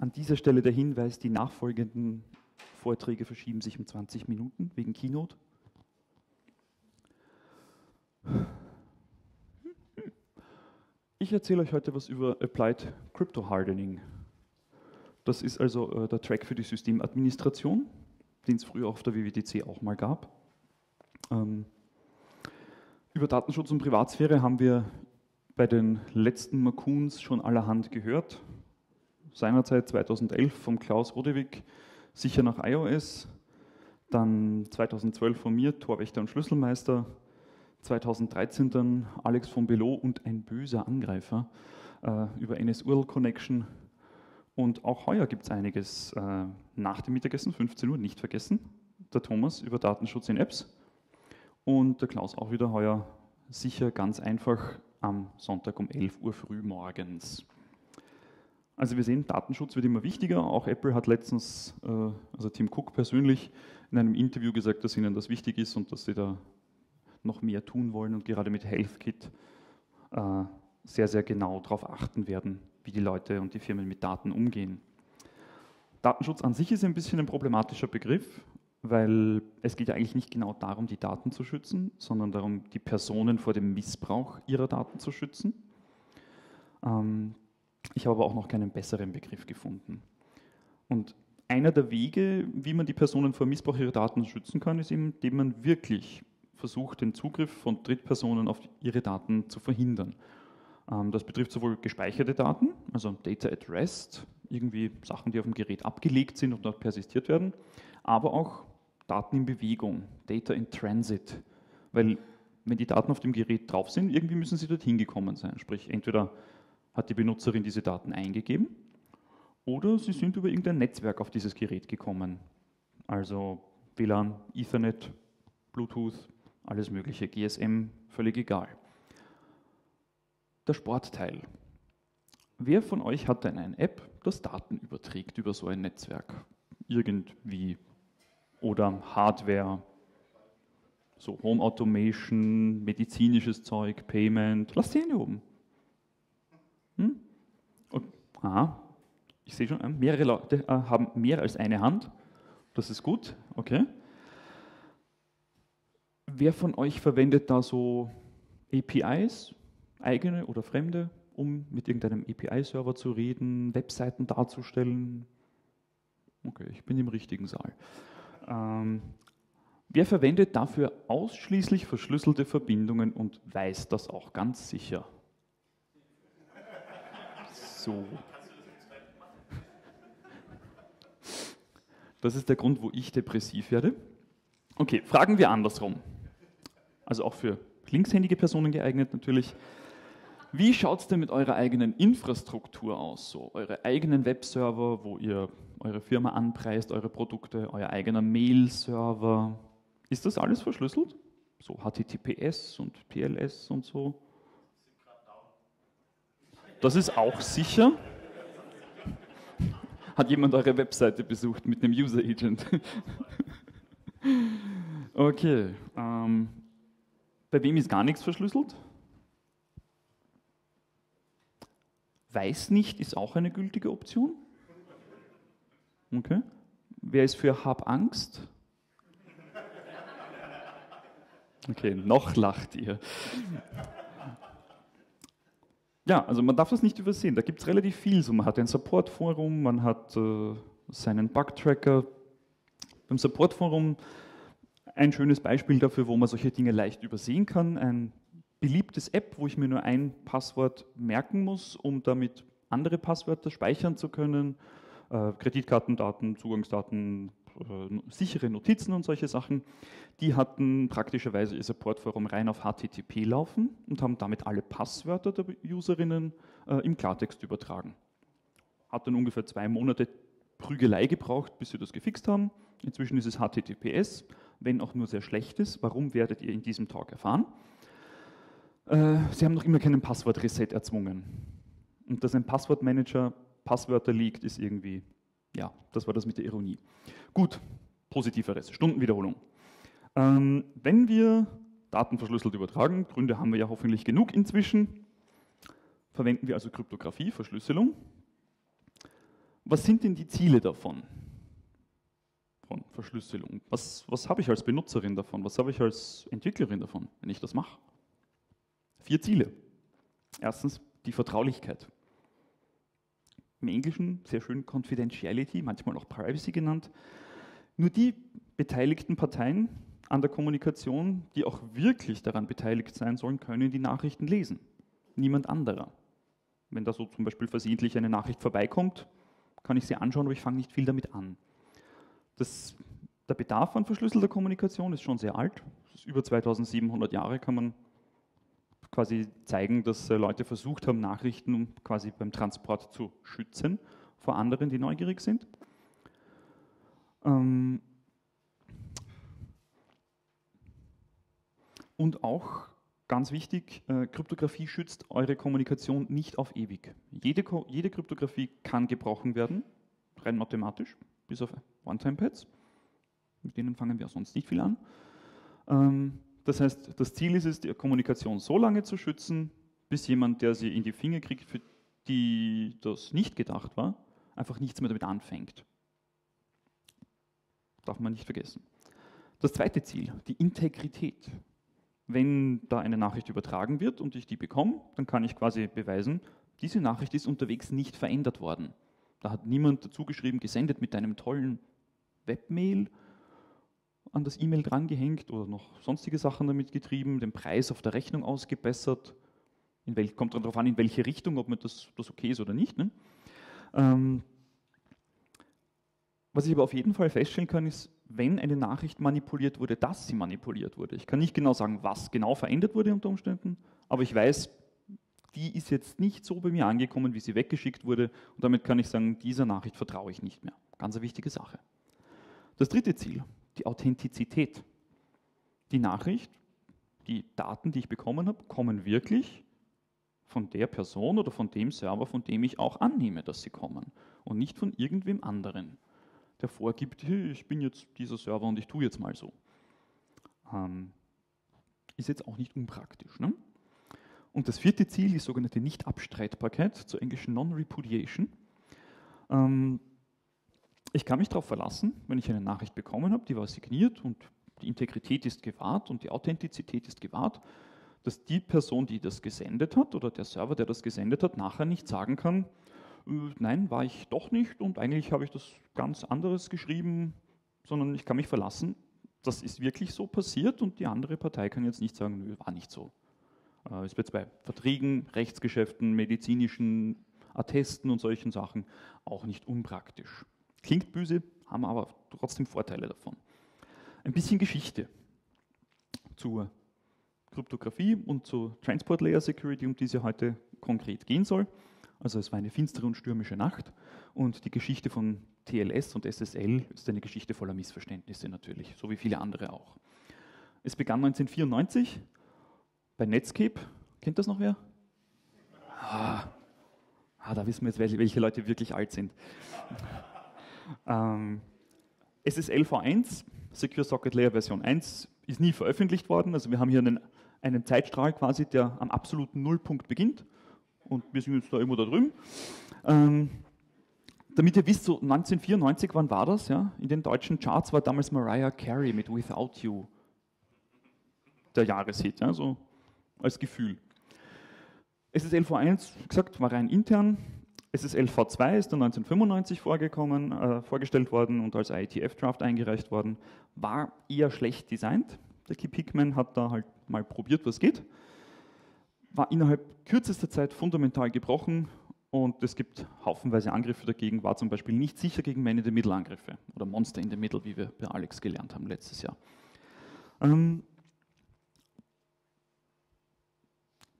An dieser Stelle der Hinweis, die nachfolgenden Vorträge verschieben sich um 20 Minuten wegen Keynote. Ich erzähle euch heute was über Applied Crypto Hardening. Das ist also äh, der Track für die Systemadministration, den es früher auf der WWDC auch mal gab. Ähm, über Datenschutz und Privatsphäre haben wir bei den letzten Makuns schon allerhand gehört. Seinerzeit 2011 vom Klaus Rodewig, sicher nach iOS. Dann 2012 von mir, Torwächter und Schlüsselmeister. 2013 dann Alex von Belot und ein böser Angreifer äh, über NSURL Connection. Und auch heuer gibt es einiges äh, nach dem Mittagessen, 15 Uhr, nicht vergessen. Der Thomas über Datenschutz in Apps und der Klaus auch wieder heuer sicher ganz einfach am Sonntag um 11 Uhr früh morgens. Also wir sehen, Datenschutz wird immer wichtiger. Auch Apple hat letztens, äh, also Tim Cook persönlich, in einem Interview gesagt, dass ihnen das wichtig ist und dass sie da noch mehr tun wollen und gerade mit HealthKit äh, sehr, sehr genau darauf achten werden, wie die Leute und die Firmen mit Daten umgehen. Datenschutz an sich ist ein bisschen ein problematischer Begriff, weil es geht ja eigentlich nicht genau darum, die Daten zu schützen, sondern darum, die Personen vor dem Missbrauch ihrer Daten zu schützen. Ähm, ich habe aber auch noch keinen besseren Begriff gefunden. Und einer der Wege, wie man die Personen vor Missbrauch ihrer Daten schützen kann, ist eben, indem man wirklich versucht, den Zugriff von Drittpersonen auf ihre Daten zu verhindern. Ähm, das betrifft sowohl gespeicherte Daten, also Data at Rest, irgendwie Sachen, die auf dem Gerät abgelegt sind und dort persistiert werden, aber auch Daten in Bewegung, Data in Transit. Weil wenn die Daten auf dem Gerät drauf sind, irgendwie müssen sie dorthin gekommen sein. Sprich, entweder hat die Benutzerin diese Daten eingegeben oder sie sind über irgendein Netzwerk auf dieses Gerät gekommen. Also WLAN, Ethernet, Bluetooth, alles mögliche, GSM, völlig egal. Der Sportteil. Wer von euch hat denn eine App, das Daten überträgt über so ein Netzwerk? Irgendwie. Oder Hardware, so Home Automation, medizinisches Zeug, Payment. Lasst die Hände oben. Aha. Ich sehe schon, äh, mehrere Leute äh, haben mehr als eine Hand. Das ist gut. Okay. Wer von euch verwendet da so APIs, eigene oder fremde, um mit irgendeinem API-Server zu reden, Webseiten darzustellen? Okay, ich bin im richtigen Saal. Ähm, wer verwendet dafür ausschließlich verschlüsselte Verbindungen und weiß das auch ganz sicher? So. Das ist der Grund, wo ich depressiv werde. Okay, fragen wir andersrum also auch für linkshändige Personen geeignet natürlich. Wie schaut es denn mit eurer eigenen Infrastruktur aus? So eure eigenen Webserver, wo ihr eure Firma anpreist, eure Produkte, euer eigener Mail-Server. Ist das alles verschlüsselt? So HTTPS und TLS und so. Das ist auch sicher. Hat jemand eure Webseite besucht mit einem User Agent? okay. Ähm, bei wem ist gar nichts verschlüsselt? Weiß nicht ist auch eine gültige Option. Okay. Wer ist für Hab Angst? Okay, noch lacht ihr. Ja, also man darf das nicht übersehen. Da gibt es relativ viel. So, man hat ein Support-Forum, man hat äh, seinen Bug-Tracker. Beim Support-Forum ein schönes Beispiel dafür, wo man solche Dinge leicht übersehen kann. Ein beliebtes App, wo ich mir nur ein Passwort merken muss, um damit andere Passwörter speichern zu können. Äh, Kreditkartendaten, Zugangsdaten, äh, sichere Notizen und solche Sachen. Die hatten praktischerweise ihr Supportforum rein auf HTTP laufen und haben damit alle Passwörter der Userinnen äh, im Klartext übertragen. Hat dann ungefähr zwei Monate Prügelei gebraucht, bis sie das gefixt haben. Inzwischen ist es HTTPS wenn auch nur sehr schlechtes. Warum werdet ihr in diesem Talk erfahren? Äh, Sie haben noch immer keinen Passwort-Reset erzwungen. Und dass ein Passwortmanager Passwörter liegt, ist irgendwie, ja, das war das mit der Ironie. Gut, positiveres, Stundenwiederholung. Ähm, wenn wir Daten verschlüsselt übertragen, Gründe haben wir ja hoffentlich genug inzwischen, verwenden wir also Kryptographie, Verschlüsselung. Was sind denn die Ziele davon? Von Verschlüsselung. Was, was habe ich als Benutzerin davon? Was habe ich als Entwicklerin davon, wenn ich das mache? Vier Ziele. Erstens die Vertraulichkeit. Im Englischen sehr schön Confidentiality, manchmal auch Privacy genannt. Nur die beteiligten Parteien an der Kommunikation, die auch wirklich daran beteiligt sein sollen, können die Nachrichten lesen. Niemand anderer. Wenn da so zum Beispiel versehentlich eine Nachricht vorbeikommt, kann ich sie anschauen, aber ich fange nicht viel damit an. Das, der Bedarf an verschlüsselter Kommunikation ist schon sehr alt. über 2700 Jahre kann man quasi zeigen, dass äh, Leute versucht haben, Nachrichten quasi beim Transport zu schützen vor anderen, die neugierig sind. Ähm und auch ganz wichtig, äh, Kryptographie schützt eure Kommunikation nicht auf ewig. Jede, jede Kryptographie kann gebrochen werden, rein mathematisch, bis auf One-Time-Pads. Mit denen fangen wir sonst nicht viel an. Das heißt, das Ziel ist es, die Kommunikation so lange zu schützen, bis jemand, der sie in die Finger kriegt, für die das nicht gedacht war, einfach nichts mehr damit anfängt. Darf man nicht vergessen. Das zweite Ziel, die Integrität. Wenn da eine Nachricht übertragen wird und ich die bekomme, dann kann ich quasi beweisen, diese Nachricht ist unterwegs nicht verändert worden. Da hat niemand dazu geschrieben, gesendet mit einem tollen Webmail an das E-Mail drangehängt oder noch sonstige Sachen damit getrieben, den Preis auf der Rechnung ausgebessert. In welch, kommt darauf an, in welche Richtung, ob mir das, das okay ist oder nicht. Ne? Ähm, was ich aber auf jeden Fall feststellen kann, ist, wenn eine Nachricht manipuliert wurde, dass sie manipuliert wurde. Ich kann nicht genau sagen, was genau verändert wurde unter Umständen, aber ich weiß, die ist jetzt nicht so bei mir angekommen, wie sie weggeschickt wurde. Und damit kann ich sagen, dieser Nachricht vertraue ich nicht mehr. Ganz eine wichtige Sache. Das dritte Ziel, die Authentizität. Die Nachricht, die Daten, die ich bekommen habe, kommen wirklich von der Person oder von dem Server, von dem ich auch annehme, dass sie kommen und nicht von irgendwem anderen, der vorgibt, hey, ich bin jetzt dieser Server und ich tue jetzt mal so. Ähm, ist jetzt auch nicht unpraktisch. Ne? Und das vierte Ziel, die sogenannte Nicht-Abstreitbarkeit, zur englischen Non-Repudiation. Ähm, ich kann mich darauf verlassen, wenn ich eine Nachricht bekommen habe, die war signiert und die Integrität ist gewahrt und die Authentizität ist gewahrt, dass die Person, die das gesendet hat oder der Server, der das gesendet hat, nachher nicht sagen kann, äh, nein, war ich doch nicht und eigentlich habe ich das ganz anderes geschrieben, sondern ich kann mich verlassen, das ist wirklich so passiert und die andere Partei kann jetzt nicht sagen, nö, war nicht so. Äh, wird bei Verträgen, Rechtsgeschäften, medizinischen Attesten und solchen Sachen auch nicht unpraktisch. Klingt böse, haben aber trotzdem Vorteile davon. Ein bisschen Geschichte zur Kryptographie und zur Transport Layer Security, um die es ja heute konkret gehen soll. Also es war eine finstere und stürmische Nacht und die Geschichte von TLS und SSL ist eine Geschichte voller Missverständnisse natürlich, so wie viele andere auch. Es begann 1994 bei Netscape. Kennt das noch wer? Ah, ah da wissen wir jetzt, welche Leute wirklich alt sind. Ähm, SSL v1, Secure Socket Layer Version 1, ist nie veröffentlicht worden. Also wir haben hier einen, einen Zeitstrahl quasi, der am absoluten Nullpunkt beginnt. Und wir sind jetzt da irgendwo da drüben. Ähm, damit ihr wisst, so 1994, wann war das? Ja? In den deutschen Charts war damals Mariah Carey mit Without You der Jahreshit, ja? so als Gefühl. SSL v1, wie gesagt, war rein intern, SSL V2 ist dann 1995 vorgekommen, äh, vorgestellt worden und als IETF-Draft eingereicht worden. War eher schlecht designt. Der Key Hickman hat da halt mal probiert, was geht. War innerhalb kürzester Zeit fundamental gebrochen und es gibt haufenweise Angriffe dagegen. War zum Beispiel nicht sicher gegen Man-in-the-Middle-Angriffe oder Monster in the Middle, wie wir bei Alex gelernt haben letztes Jahr. Ähm,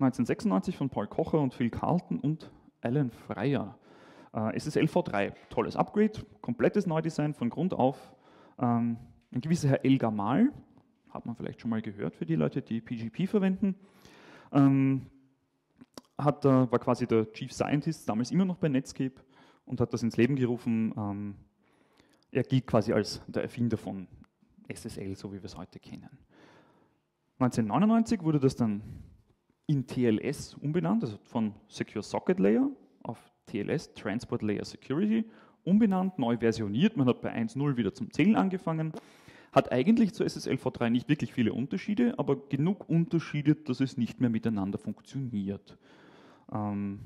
1996 von Paul Kocher und Phil Carlton und Alan Freier. Äh, SSL V3, tolles Upgrade, komplettes Neudesign von Grund auf. Ähm, ein gewisser Herr Elgar Mal, hat man vielleicht schon mal gehört für die Leute, die PGP verwenden, ähm, hat, äh, war quasi der Chief Scientist, damals immer noch bei Netscape und hat das ins Leben gerufen. Ähm, er gilt quasi als der Erfinder von SSL, so wie wir es heute kennen. 1999 wurde das dann in TLS umbenannt, also von Secure Socket Layer auf TLS, Transport Layer Security, umbenannt, neu versioniert. Man hat bei 1.0 wieder zum Zählen angefangen. Hat eigentlich zur SSL v3 nicht wirklich viele Unterschiede, aber genug Unterschiede, dass es nicht mehr miteinander funktioniert. Ähm,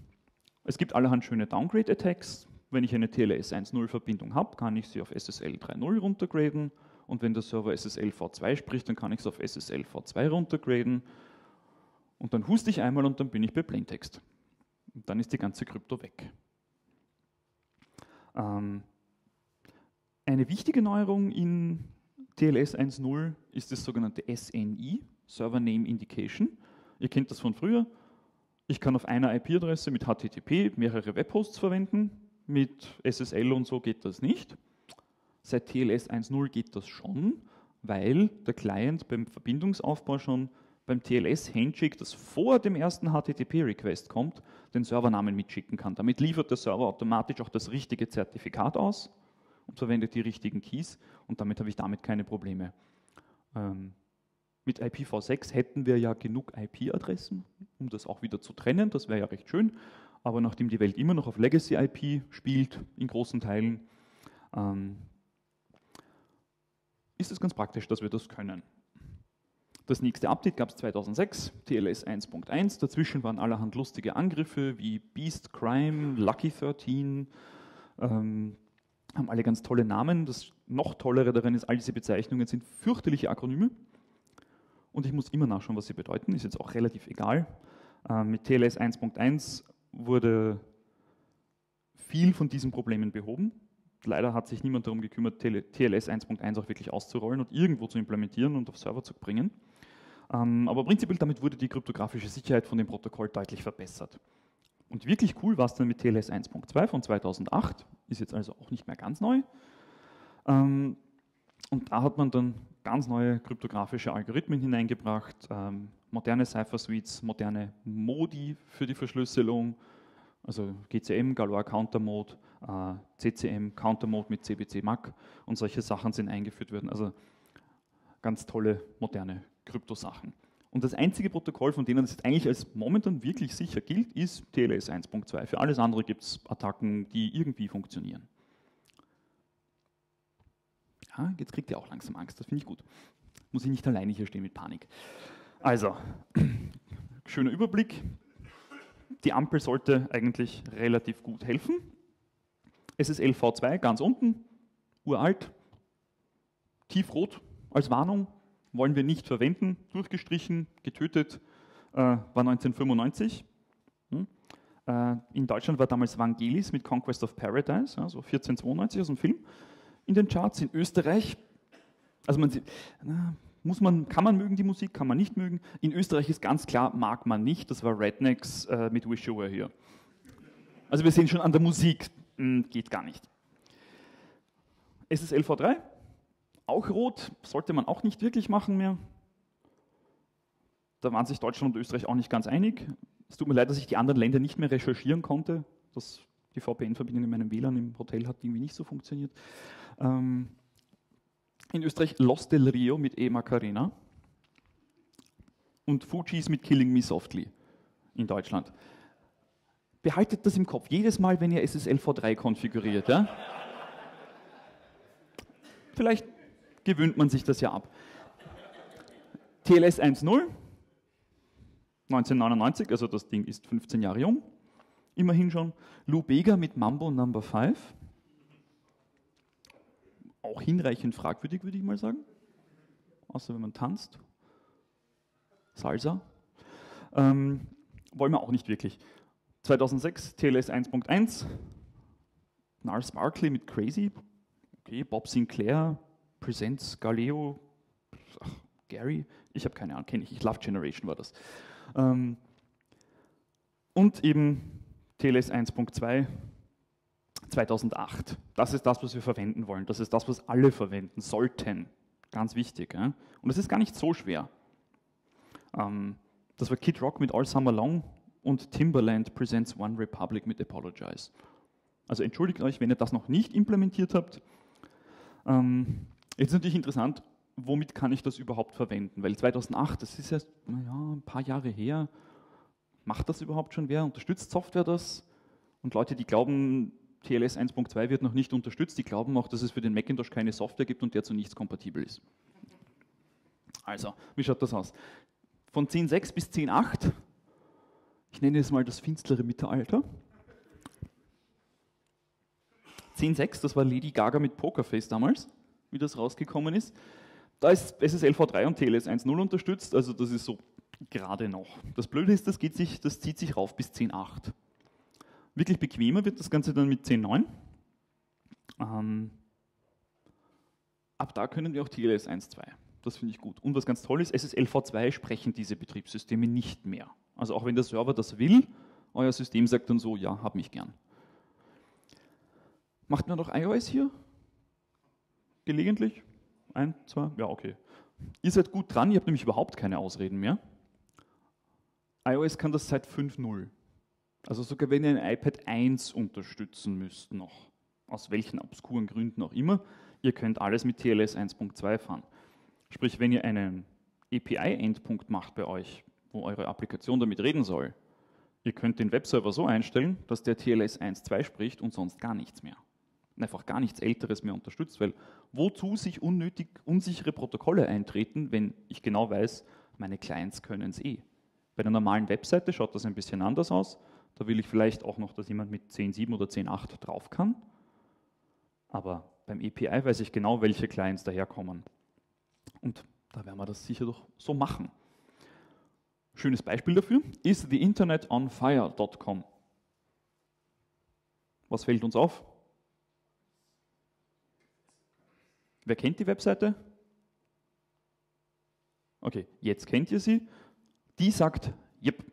es gibt allerhand schöne Downgrade-Attacks. Wenn ich eine TLS 1.0-Verbindung habe, kann ich sie auf SSL 3.0 runtergraden. Und wenn der Server SSL v2 spricht, dann kann ich es auf SSL v2 runtergraden. Und dann huste ich einmal und dann bin ich bei Plaintext. Und dann ist die ganze Krypto weg. Ähm, eine wichtige Neuerung in TLS 1.0 ist das sogenannte SNI, Server Name Indication. Ihr kennt das von früher. Ich kann auf einer IP-Adresse mit HTTP mehrere Webhosts verwenden. Mit SSL und so geht das nicht. Seit TLS 1.0 geht das schon, weil der Client beim Verbindungsaufbau schon beim TLS-Handshake, das vor dem ersten HTTP-Request kommt, den Servernamen mitschicken kann. Damit liefert der Server automatisch auch das richtige Zertifikat aus und verwendet die richtigen Keys und damit habe ich damit keine Probleme. Ähm, mit IPv6 hätten wir ja genug IP-Adressen, um das auch wieder zu trennen, das wäre ja recht schön, aber nachdem die Welt immer noch auf Legacy-IP spielt, in großen Teilen, ähm, ist es ganz praktisch, dass wir das können. Das nächste Update gab es 2006, TLS 1.1. Dazwischen waren allerhand lustige Angriffe wie Beast Crime, Lucky 13, ähm, haben alle ganz tolle Namen. Das noch tollere daran ist, all diese Bezeichnungen sind fürchterliche Akronyme. Und ich muss immer nachschauen, was sie bedeuten, ist jetzt auch relativ egal. Ähm, mit TLS 1.1 wurde viel von diesen Problemen behoben. Leider hat sich niemand darum gekümmert, TLS 1.1 auch wirklich auszurollen und irgendwo zu implementieren und auf Server zu bringen. Ähm, aber prinzipiell damit wurde die kryptografische Sicherheit von dem Protokoll deutlich verbessert. Und wirklich cool war es dann mit TLS 1.2 von 2008, ist jetzt also auch nicht mehr ganz neu. Ähm, und da hat man dann ganz neue kryptografische Algorithmen hineingebracht, ähm, moderne Cipher-Suites, moderne Modi für die Verschlüsselung, also GCM, Galois Counter Mode, äh, CCM, Counter Mode mit CBC MAC und solche Sachen sind eingeführt worden. Also ganz tolle moderne Kryptosachen. Und das einzige Protokoll, von denen es eigentlich als momentan wirklich sicher gilt, ist TLS 1.2. Für alles andere gibt es Attacken, die irgendwie funktionieren. Ja, jetzt kriegt ihr auch langsam Angst, das finde ich gut. Muss ich nicht alleine hier stehen mit Panik. Also, schöner Überblick. Die Ampel sollte eigentlich relativ gut helfen. SSL V2 ganz unten, uralt, tiefrot als Warnung, wollen wir nicht verwenden, durchgestrichen, getötet, äh, war 1995. Hm? Äh, in Deutschland war damals Vangelis mit Conquest of Paradise, also 1492 aus dem Film, in den Charts. In Österreich, also man sieht, na, muss man, kann man mögen die Musik, kann man nicht mögen. In Österreich ist ganz klar, mag man nicht. Das war Rednecks äh, mit Wish You Were Here. Also wir sehen schon an der Musik, mh, hm, geht gar nicht. SSL V3, auch rot, sollte man auch nicht wirklich machen mehr. Da waren sich Deutschland und Österreich auch nicht ganz einig. Es tut mir leid, dass ich die anderen Länder nicht mehr recherchieren konnte. Das, die VPN-Verbindung in meinem WLAN im Hotel hat irgendwie nicht so funktioniert. Ähm, in Österreich Los del Rio mit E Macarena und Fujis mit Killing Me Softly in Deutschland. Behaltet das im Kopf, jedes Mal, wenn ihr SSL v3 konfiguriert. Ja? Vielleicht gewöhnt man sich das ja ab. TLS 1.0, 1999, also das Ding ist 15 Jahre jung, immerhin schon. Lou Bega mit Mambo Number 5, auch hinreichend fragwürdig, würde ich mal sagen, außer wenn man tanzt. Salsa. Ähm, wollen wir auch nicht wirklich. 2006 TLS 1.1, Nars Barkley mit Crazy, okay, Bob Sinclair, Presents Galileo, ach, Gary, ich habe keine Ahnung, kenne ich, ich Love Generation war das. Ähm, und eben TLS 1.2 2008. Das ist das, was wir verwenden wollen. Das ist das, was alle verwenden sollten. Ganz wichtig. Ja? Und es ist gar nicht so schwer. Ähm, das war Kid Rock mit All Summer Long und Timberland Presents One Republic mit Apologize. Also entschuldigt euch, wenn ihr das noch nicht implementiert habt. Ähm, Jetzt ist natürlich interessant, womit kann ich das überhaupt verwenden? Weil 2008, das ist erst naja, ein paar Jahre her, macht das überhaupt schon wer? Unterstützt Software das? Und Leute, die glauben, TLS 1.2 wird noch nicht unterstützt. Die glauben auch, dass es für den Macintosh keine Software gibt und der zu nichts kompatibel ist. Also, wie schaut das aus? Von 10.6 bis 10.8, ich nenne es mal das finstere Mittelalter. 10.6, das war Lady Gaga mit Pokerface damals, wie das rausgekommen ist. Da ist SSL v3 und TLS 1.0 unterstützt, also das ist so gerade noch. Das Blöde ist, das, sich, das zieht sich rauf bis 10.8. Wirklich bequemer wird das Ganze dann mit 10.9. Ähm, ab da können wir auch TLS 1.2. Das finde ich gut. Und was ganz toll ist, SSL v2 sprechen diese Betriebssysteme nicht mehr. Also auch wenn der Server das will, euer System sagt dann so, ja, hab mich gern. Macht man doch iOS hier? Gelegentlich? Ein, zwei? Ja, okay. Ihr seid gut dran, ihr habt nämlich überhaupt keine Ausreden mehr. iOS kann das seit 5.0. Also sogar wenn ihr ein iPad 1 unterstützen müsst noch, aus welchen obskuren Gründen auch immer, ihr könnt alles mit TLS 1.2 fahren. Sprich, wenn ihr einen API-Endpunkt macht bei euch, wo eure Applikation damit reden soll, ihr könnt den Webserver so einstellen, dass der TLS 1.2 spricht und sonst gar nichts mehr. Einfach gar nichts Älteres mehr unterstützt, weil wozu sich unnötig unsichere Protokolle eintreten, wenn ich genau weiß, meine Clients können es eh. Bei einer normalen Webseite schaut das ein bisschen anders aus. Da will ich vielleicht auch noch, dass jemand mit 10.7 oder 10.8 drauf kann. Aber beim API weiß ich genau, welche Clients daherkommen. Und da werden wir das sicher doch so machen. Schönes Beispiel dafür ist theinternetonfire.com. Was fällt uns auf? Wer kennt die Webseite? Okay, jetzt kennt ihr sie. Die sagt, yep,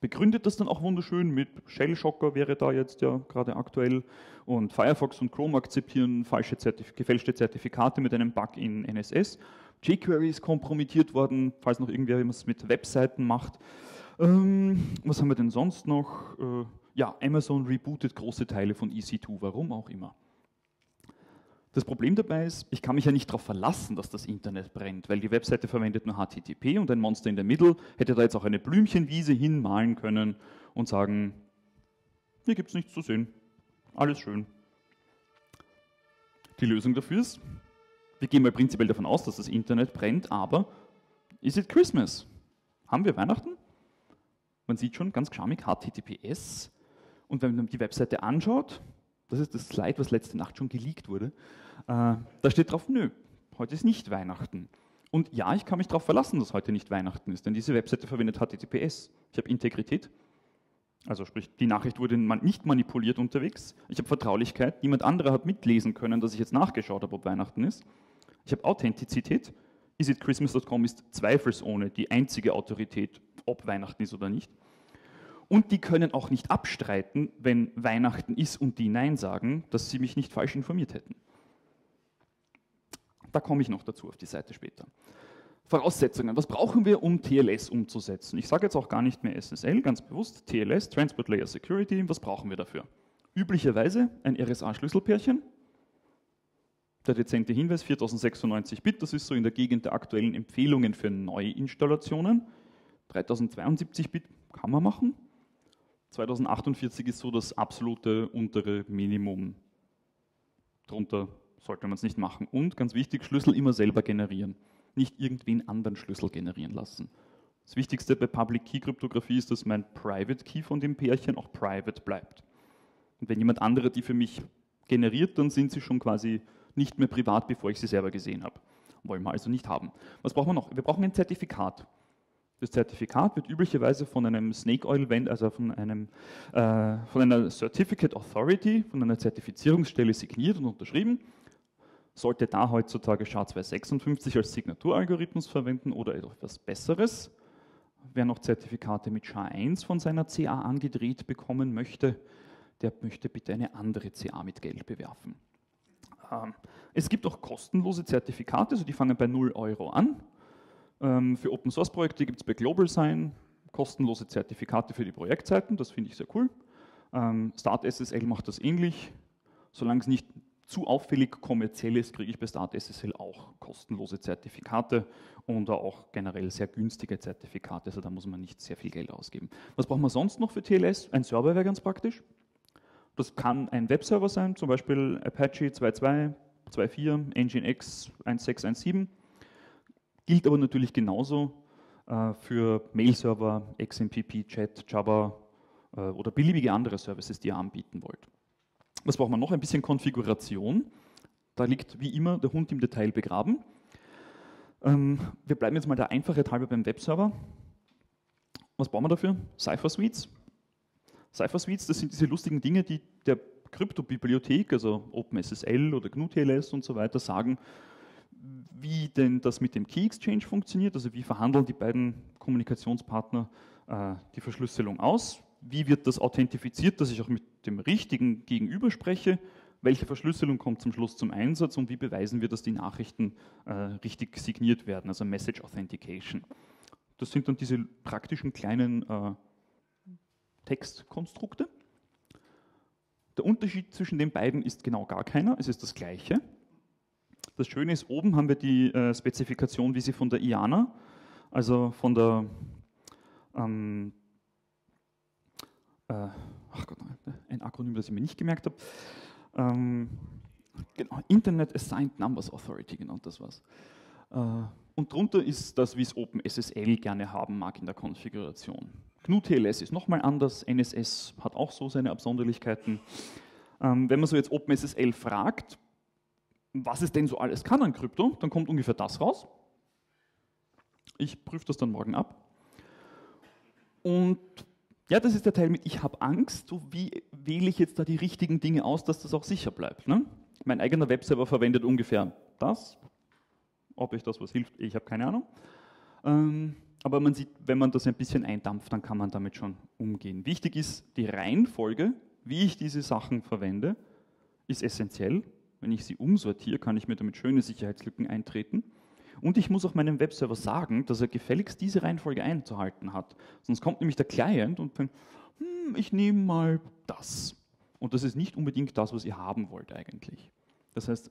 begründet das dann auch wunderschön mit Shell-Shocker wäre da jetzt ja gerade aktuell und Firefox und Chrome akzeptieren falsche Zertif gefälschte Zertifikate mit einem Bug in NSS. jQuery ist kompromittiert worden, falls noch irgendwer was mit Webseiten macht. Ähm, was haben wir denn sonst noch? Äh, ja, Amazon rebootet große Teile von EC2, warum auch immer. Das Problem dabei ist, ich kann mich ja nicht darauf verlassen, dass das Internet brennt, weil die Webseite verwendet nur HTTP und ein Monster in der Mitte hätte da jetzt auch eine Blümchenwiese hinmalen können und sagen, hier gibt es nichts zu sehen, alles schön. Die Lösung dafür ist, wir gehen mal prinzipiell davon aus, dass das Internet brennt, aber is it Christmas? Haben wir Weihnachten? Man sieht schon ganz charmig HTTPS und wenn man die Webseite anschaut, das ist das Slide, was letzte Nacht schon geleakt wurde, äh, da steht drauf, nö, heute ist nicht Weihnachten. Und ja, ich kann mich darauf verlassen, dass heute nicht Weihnachten ist, denn diese Webseite verwendet HTTPS. Ich habe Integrität, also sprich, die Nachricht wurde nicht manipuliert unterwegs. Ich habe Vertraulichkeit, niemand anderer hat mitlesen können, dass ich jetzt nachgeschaut habe, ob Weihnachten ist. Ich habe Authentizität. IsItChristmas.com ist zweifelsohne die einzige Autorität, ob Weihnachten ist oder nicht. Und die können auch nicht abstreiten, wenn Weihnachten ist und die Nein sagen, dass sie mich nicht falsch informiert hätten. Da komme ich noch dazu auf die Seite später. Voraussetzungen. Was brauchen wir, um TLS umzusetzen? Ich sage jetzt auch gar nicht mehr SSL, ganz bewusst. TLS, Transport Layer Security. Was brauchen wir dafür? Üblicherweise ein RSA-Schlüsselpärchen. Der dezente Hinweis 4096 Bit, das ist so in der Gegend der aktuellen Empfehlungen für Neuinstallationen. 3072 Bit kann man machen. 2048 ist so das absolute untere Minimum. Darunter sollte man es nicht machen. Und ganz wichtig, Schlüssel immer selber generieren. Nicht irgendwen anderen Schlüssel generieren lassen. Das Wichtigste bei Public Key Kryptographie ist, dass mein Private Key von dem Pärchen auch private bleibt. Und wenn jemand andere die für mich generiert, dann sind sie schon quasi nicht mehr privat, bevor ich sie selber gesehen habe. Wollen wir also nicht haben. Was brauchen wir noch? Wir brauchen ein Zertifikat. Das Zertifikat wird üblicherweise von einem Snake Oil Vendor, also von, einem, äh, von einer Certificate Authority, von einer Zertifizierungsstelle signiert und unterschrieben. Sollte da heutzutage SHA-256 als Signaturalgorithmus verwenden oder etwas Besseres, wer noch Zertifikate mit SHA-1 von seiner CA angedreht bekommen möchte, der möchte bitte eine andere CA mit Geld bewerfen. Ähm, es gibt auch kostenlose Zertifikate, also die fangen bei 0 Euro an für Open Source Projekte gibt es bei GlobalSign kostenlose Zertifikate für die Projektseiten, das finde ich sehr cool. Ähm, StartSSL macht das ähnlich. Solange es nicht zu auffällig kommerziell ist, kriege ich bei StartSSL auch kostenlose Zertifikate und auch generell sehr günstige Zertifikate, also da muss man nicht sehr viel Geld ausgeben. Was braucht man sonst noch für TLS? Ein Server wäre ganz praktisch. Das kann ein Webserver sein, zum Beispiel Apache 2.2, 2.4, Nginx 1.6.1.7. Gilt aber natürlich genauso äh, für Mail-Server, XMPP, Chat, Java äh, oder beliebige andere Services, die ihr anbieten wollt. Was braucht man noch? Ein bisschen Konfiguration. Da liegt wie immer der Hund im Detail begraben. Ähm, wir bleiben jetzt mal der Einfachheit halber beim Webserver. Was brauchen wir dafür? Cypher Suites. Cypher Suites, das sind diese lustigen Dinge, die der Kryptobibliothek, also OpenSSL oder GNU-TLS und so weiter, sagen, wie denn das mit dem Key Exchange funktioniert, also wie verhandeln die beiden Kommunikationspartner äh, die Verschlüsselung aus, wie wird das authentifiziert, dass ich auch mit dem richtigen Gegenüber spreche, welche Verschlüsselung kommt zum Schluss zum Einsatz und wie beweisen wir, dass die Nachrichten äh, richtig signiert werden, also Message Authentication. Das sind dann diese praktischen kleinen äh, Textkonstrukte. Der Unterschied zwischen den beiden ist genau gar keiner, es ist das gleiche. Das Schöne ist, oben haben wir die äh, Spezifikation, wie sie von der IANA, also von der ähm, äh, ach Gott, ein Akronym, das ich mir nicht gemerkt habe. Ähm, genau, Internet Assigned Numbers Authority, genau das war's. Äh, und drunter ist das, wie es OpenSSL gerne haben mag in der Konfiguration. GNU-TLS ist nochmal anders, NSS hat auch so seine Absonderlichkeiten. Ähm, wenn man so jetzt OpenSSL fragt, was es denn so alles kann an Krypto, dann kommt ungefähr das raus. Ich prüfe das dann morgen ab. Und ja, das ist der Teil mit, ich habe Angst, so wie wähle ich jetzt da die richtigen Dinge aus, dass das auch sicher bleibt. Ne? Mein eigener Webserver verwendet ungefähr das. Ob ich das was hilft, ich habe keine Ahnung. Ähm, aber man sieht, wenn man das ein bisschen eindampft, dann kann man damit schon umgehen. Wichtig ist, die Reihenfolge, wie ich diese Sachen verwende, ist essentiell. Wenn ich sie umsortiere, kann ich mir damit schöne Sicherheitslücken eintreten. Und ich muss auch meinem Webserver sagen, dass er gefälligst diese Reihenfolge einzuhalten hat. Sonst kommt nämlich der Client und denkt, hm, ich nehme mal das. Und das ist nicht unbedingt das, was ihr haben wollt eigentlich. Das heißt,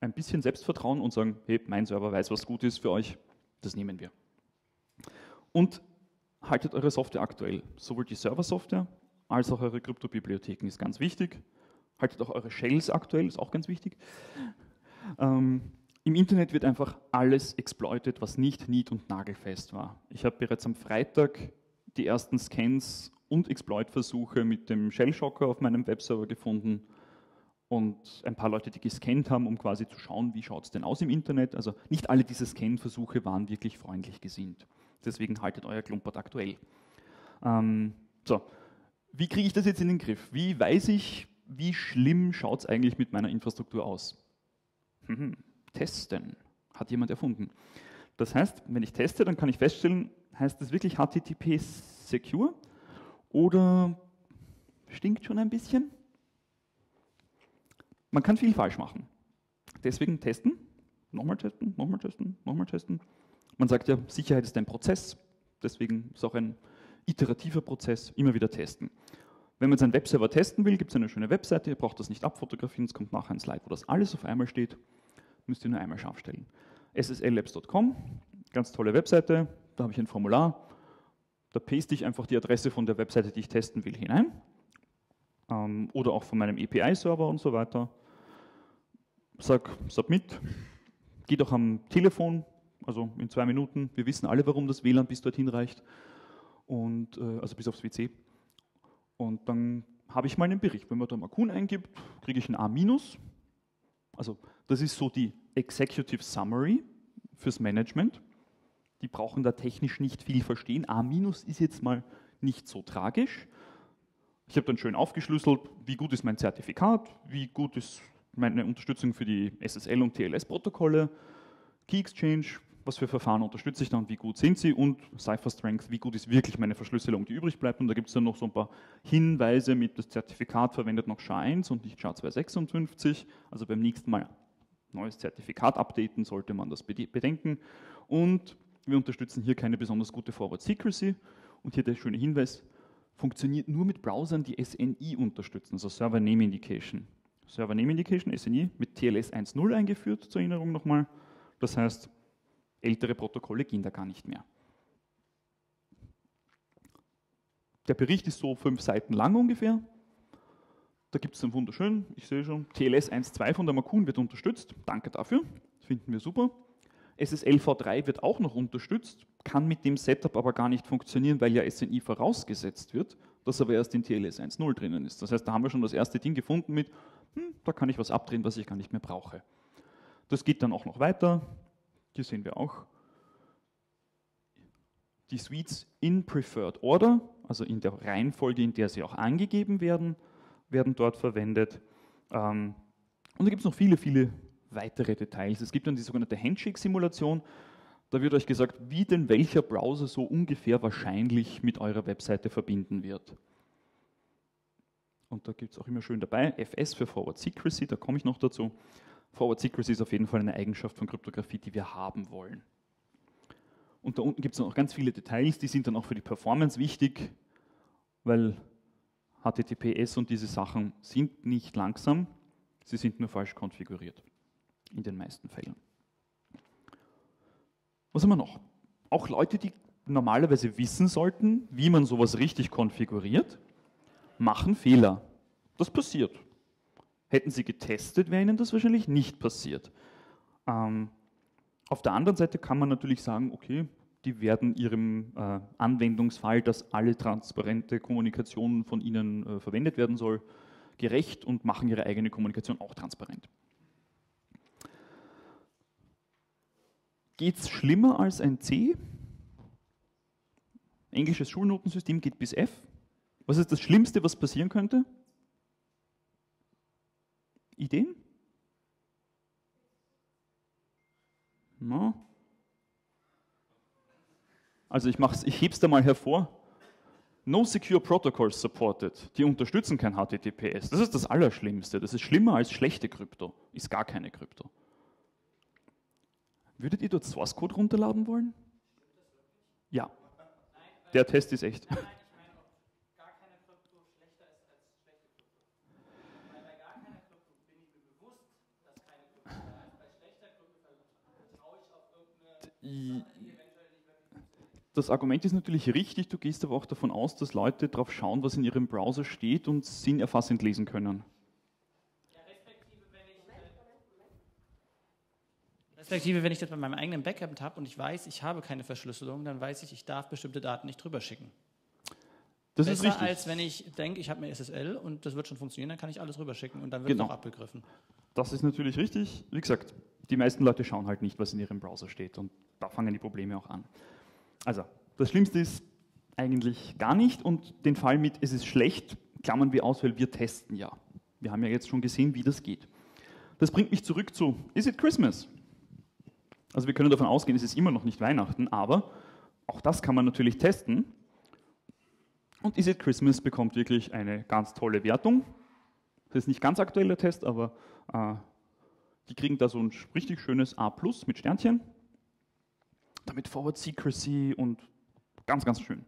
ein bisschen Selbstvertrauen und sagen, hey, mein Server weiß, was gut ist für euch, das nehmen wir. Und haltet eure Software aktuell. Sowohl die Server-Software als auch eure Kryptobibliotheken ist ganz wichtig. Haltet auch eure Shells aktuell, ist auch ganz wichtig. Ähm, im Internet wird einfach alles exploitet, was nicht nied- und nagelfest war. Ich habe bereits am Freitag die ersten Scans und Exploit-Versuche mit dem Shell-Shocker auf meinem Webserver gefunden und ein paar Leute, die gescannt haben, um quasi zu schauen, wie schaut es denn aus im Internet. Also nicht alle diese Scan-Versuche waren wirklich freundlich gesinnt. Deswegen haltet euer Klumpert aktuell. Ähm, so, wie kriege ich das jetzt in den Griff? Wie weiß ich, wie schlimm schaut es eigentlich mit meiner Infrastruktur aus? Mhm testen. Hat jemand erfunden. Das heißt, wenn ich teste, dann kann ich feststellen, heißt das wirklich HTTP Secure oder stinkt schon ein bisschen? Man kann viel falsch machen. Deswegen testen, nochmal testen, nochmal testen, nochmal testen. Man sagt ja, Sicherheit ist ein Prozess, deswegen ist auch ein iterativer Prozess, immer wieder testen. Wenn man jetzt einen Webserver testen will, gibt es eine schöne Webseite, ihr braucht das nicht abfotografieren, es kommt nachher ein Slide, wo das alles auf einmal steht müsst ihr nur einmal scharf stellen. sslabs.com, ganz tolle Webseite, da habe ich ein Formular, da paste ich einfach die Adresse von der Webseite, die ich testen will, hinein ähm, oder auch von meinem API-Server und so weiter. Sag Submit, geht auch am Telefon, also in zwei Minuten. Wir wissen alle, warum das WLAN bis dorthin reicht, und, äh, also bis aufs WC. Und dann habe ich mal einen Bericht. Wenn man da Makun eingibt, kriege ich ein A-. Also das ist so die Executive Summary fürs Management. Die brauchen da technisch nicht viel verstehen. A- ist jetzt mal nicht so tragisch. Ich habe dann schön aufgeschlüsselt, wie gut ist mein Zertifikat, wie gut ist meine Unterstützung für die SSL und TLS-Protokolle, Key Exchange, was für Verfahren unterstütze ich dann, wie gut sind sie und Cypher Strength, wie gut ist wirklich meine Verschlüsselung, die übrig bleibt. Und da gibt es dann noch so ein paar Hinweise mit, das Zertifikat verwendet noch SHA-1 und nicht SHA-256. Also beim nächsten Mal neues Zertifikat updaten, sollte man das bedenken. Und wir unterstützen hier keine besonders gute Forward Secrecy. Und hier der schöne Hinweis, funktioniert nur mit Browsern, die SNI unterstützen, also Server Name Indication. Server Name Indication, SNI, mit TLS 1.0 eingeführt, zur Erinnerung nochmal. Das heißt, ältere Protokolle gehen da gar nicht mehr. Der Bericht ist so fünf Seiten lang ungefähr. Da gibt es dann wunderschön, ich sehe schon, TLS 1.2 von der Makun wird unterstützt. Danke dafür, finden wir super. SSL v3 wird auch noch unterstützt, kann mit dem Setup aber gar nicht funktionieren, weil ja SNI vorausgesetzt wird, das aber erst in TLS 1.0 drinnen ist. Das heißt, da haben wir schon das erste Ding gefunden mit, hm, da kann ich was abdrehen, was ich gar nicht mehr brauche. Das geht dann auch noch weiter. Hier sehen wir auch die Suites in Preferred Order, also in der Reihenfolge, in der sie auch angegeben werden, werden dort verwendet. Ähm, und da gibt es noch viele, viele weitere Details. Es gibt dann die sogenannte Handshake-Simulation. Da wird euch gesagt, wie denn welcher Browser so ungefähr wahrscheinlich mit eurer Webseite verbinden wird. Und da gibt es auch immer schön dabei, FS für Forward Secrecy, da komme ich noch dazu. Forward Secrecy ist auf jeden Fall eine Eigenschaft von Kryptographie, die wir haben wollen. Und da unten gibt es noch ganz viele Details, die sind dann auch für die Performance wichtig, weil HTTPS und diese Sachen sind nicht langsam, sie sind nur falsch konfiguriert. In den meisten Fällen. Was haben wir noch? Auch Leute, die normalerweise wissen sollten, wie man sowas richtig konfiguriert, machen Fehler. Das passiert. Hätten sie getestet, wäre ihnen das wahrscheinlich nicht passiert. Ähm, auf der anderen Seite kann man natürlich sagen, okay, die werden ihrem äh, Anwendungsfall, dass alle transparente Kommunikation von ihnen äh, verwendet werden soll, gerecht und machen ihre eigene Kommunikation auch transparent. Geht es schlimmer als ein C? Englisches Schulnotensystem geht bis F. Was ist das Schlimmste, was passieren könnte? Ideen? No. Also ich, mach's, ich heb's da mal hervor. No Secure Protocols supported. Die unterstützen kein HTTPS. Das ist das Allerschlimmste. Das ist schlimmer als schlechte Krypto. Ist gar keine Krypto. Würdet ihr dort Source Code runterladen wollen? Ja. Der Test ist echt. Das Argument ist natürlich richtig, du gehst aber auch davon aus, dass Leute darauf schauen, was in ihrem Browser steht und sinnerfassend lesen können. Respektive, wenn ich das bei meinem eigenen Backup habe und ich weiß, ich habe keine Verschlüsselung, dann weiß ich, ich darf bestimmte Daten nicht drüber schicken. Das Besser ist richtig. als wenn ich denke, ich habe mir SSL und das wird schon funktionieren, dann kann ich alles rüberschicken und dann wird genau. es auch abgegriffen. Das ist natürlich richtig. Wie gesagt, die meisten Leute schauen halt nicht, was in ihrem Browser steht und da fangen die Probleme auch an. Also, das Schlimmste ist eigentlich gar nicht und den Fall mit es ist schlecht klammern wir aus, weil wir testen ja. Wir haben ja jetzt schon gesehen, wie das geht. Das bringt mich zurück zu Is it Christmas? Also wir können davon ausgehen, es ist immer noch nicht Weihnachten, aber auch das kann man natürlich testen. Und Is it Christmas bekommt wirklich eine ganz tolle Wertung. Das ist nicht ganz aktueller Test, aber äh, die kriegen da so ein richtig schönes A mit Sternchen. Damit Forward Secrecy und ganz, ganz schön.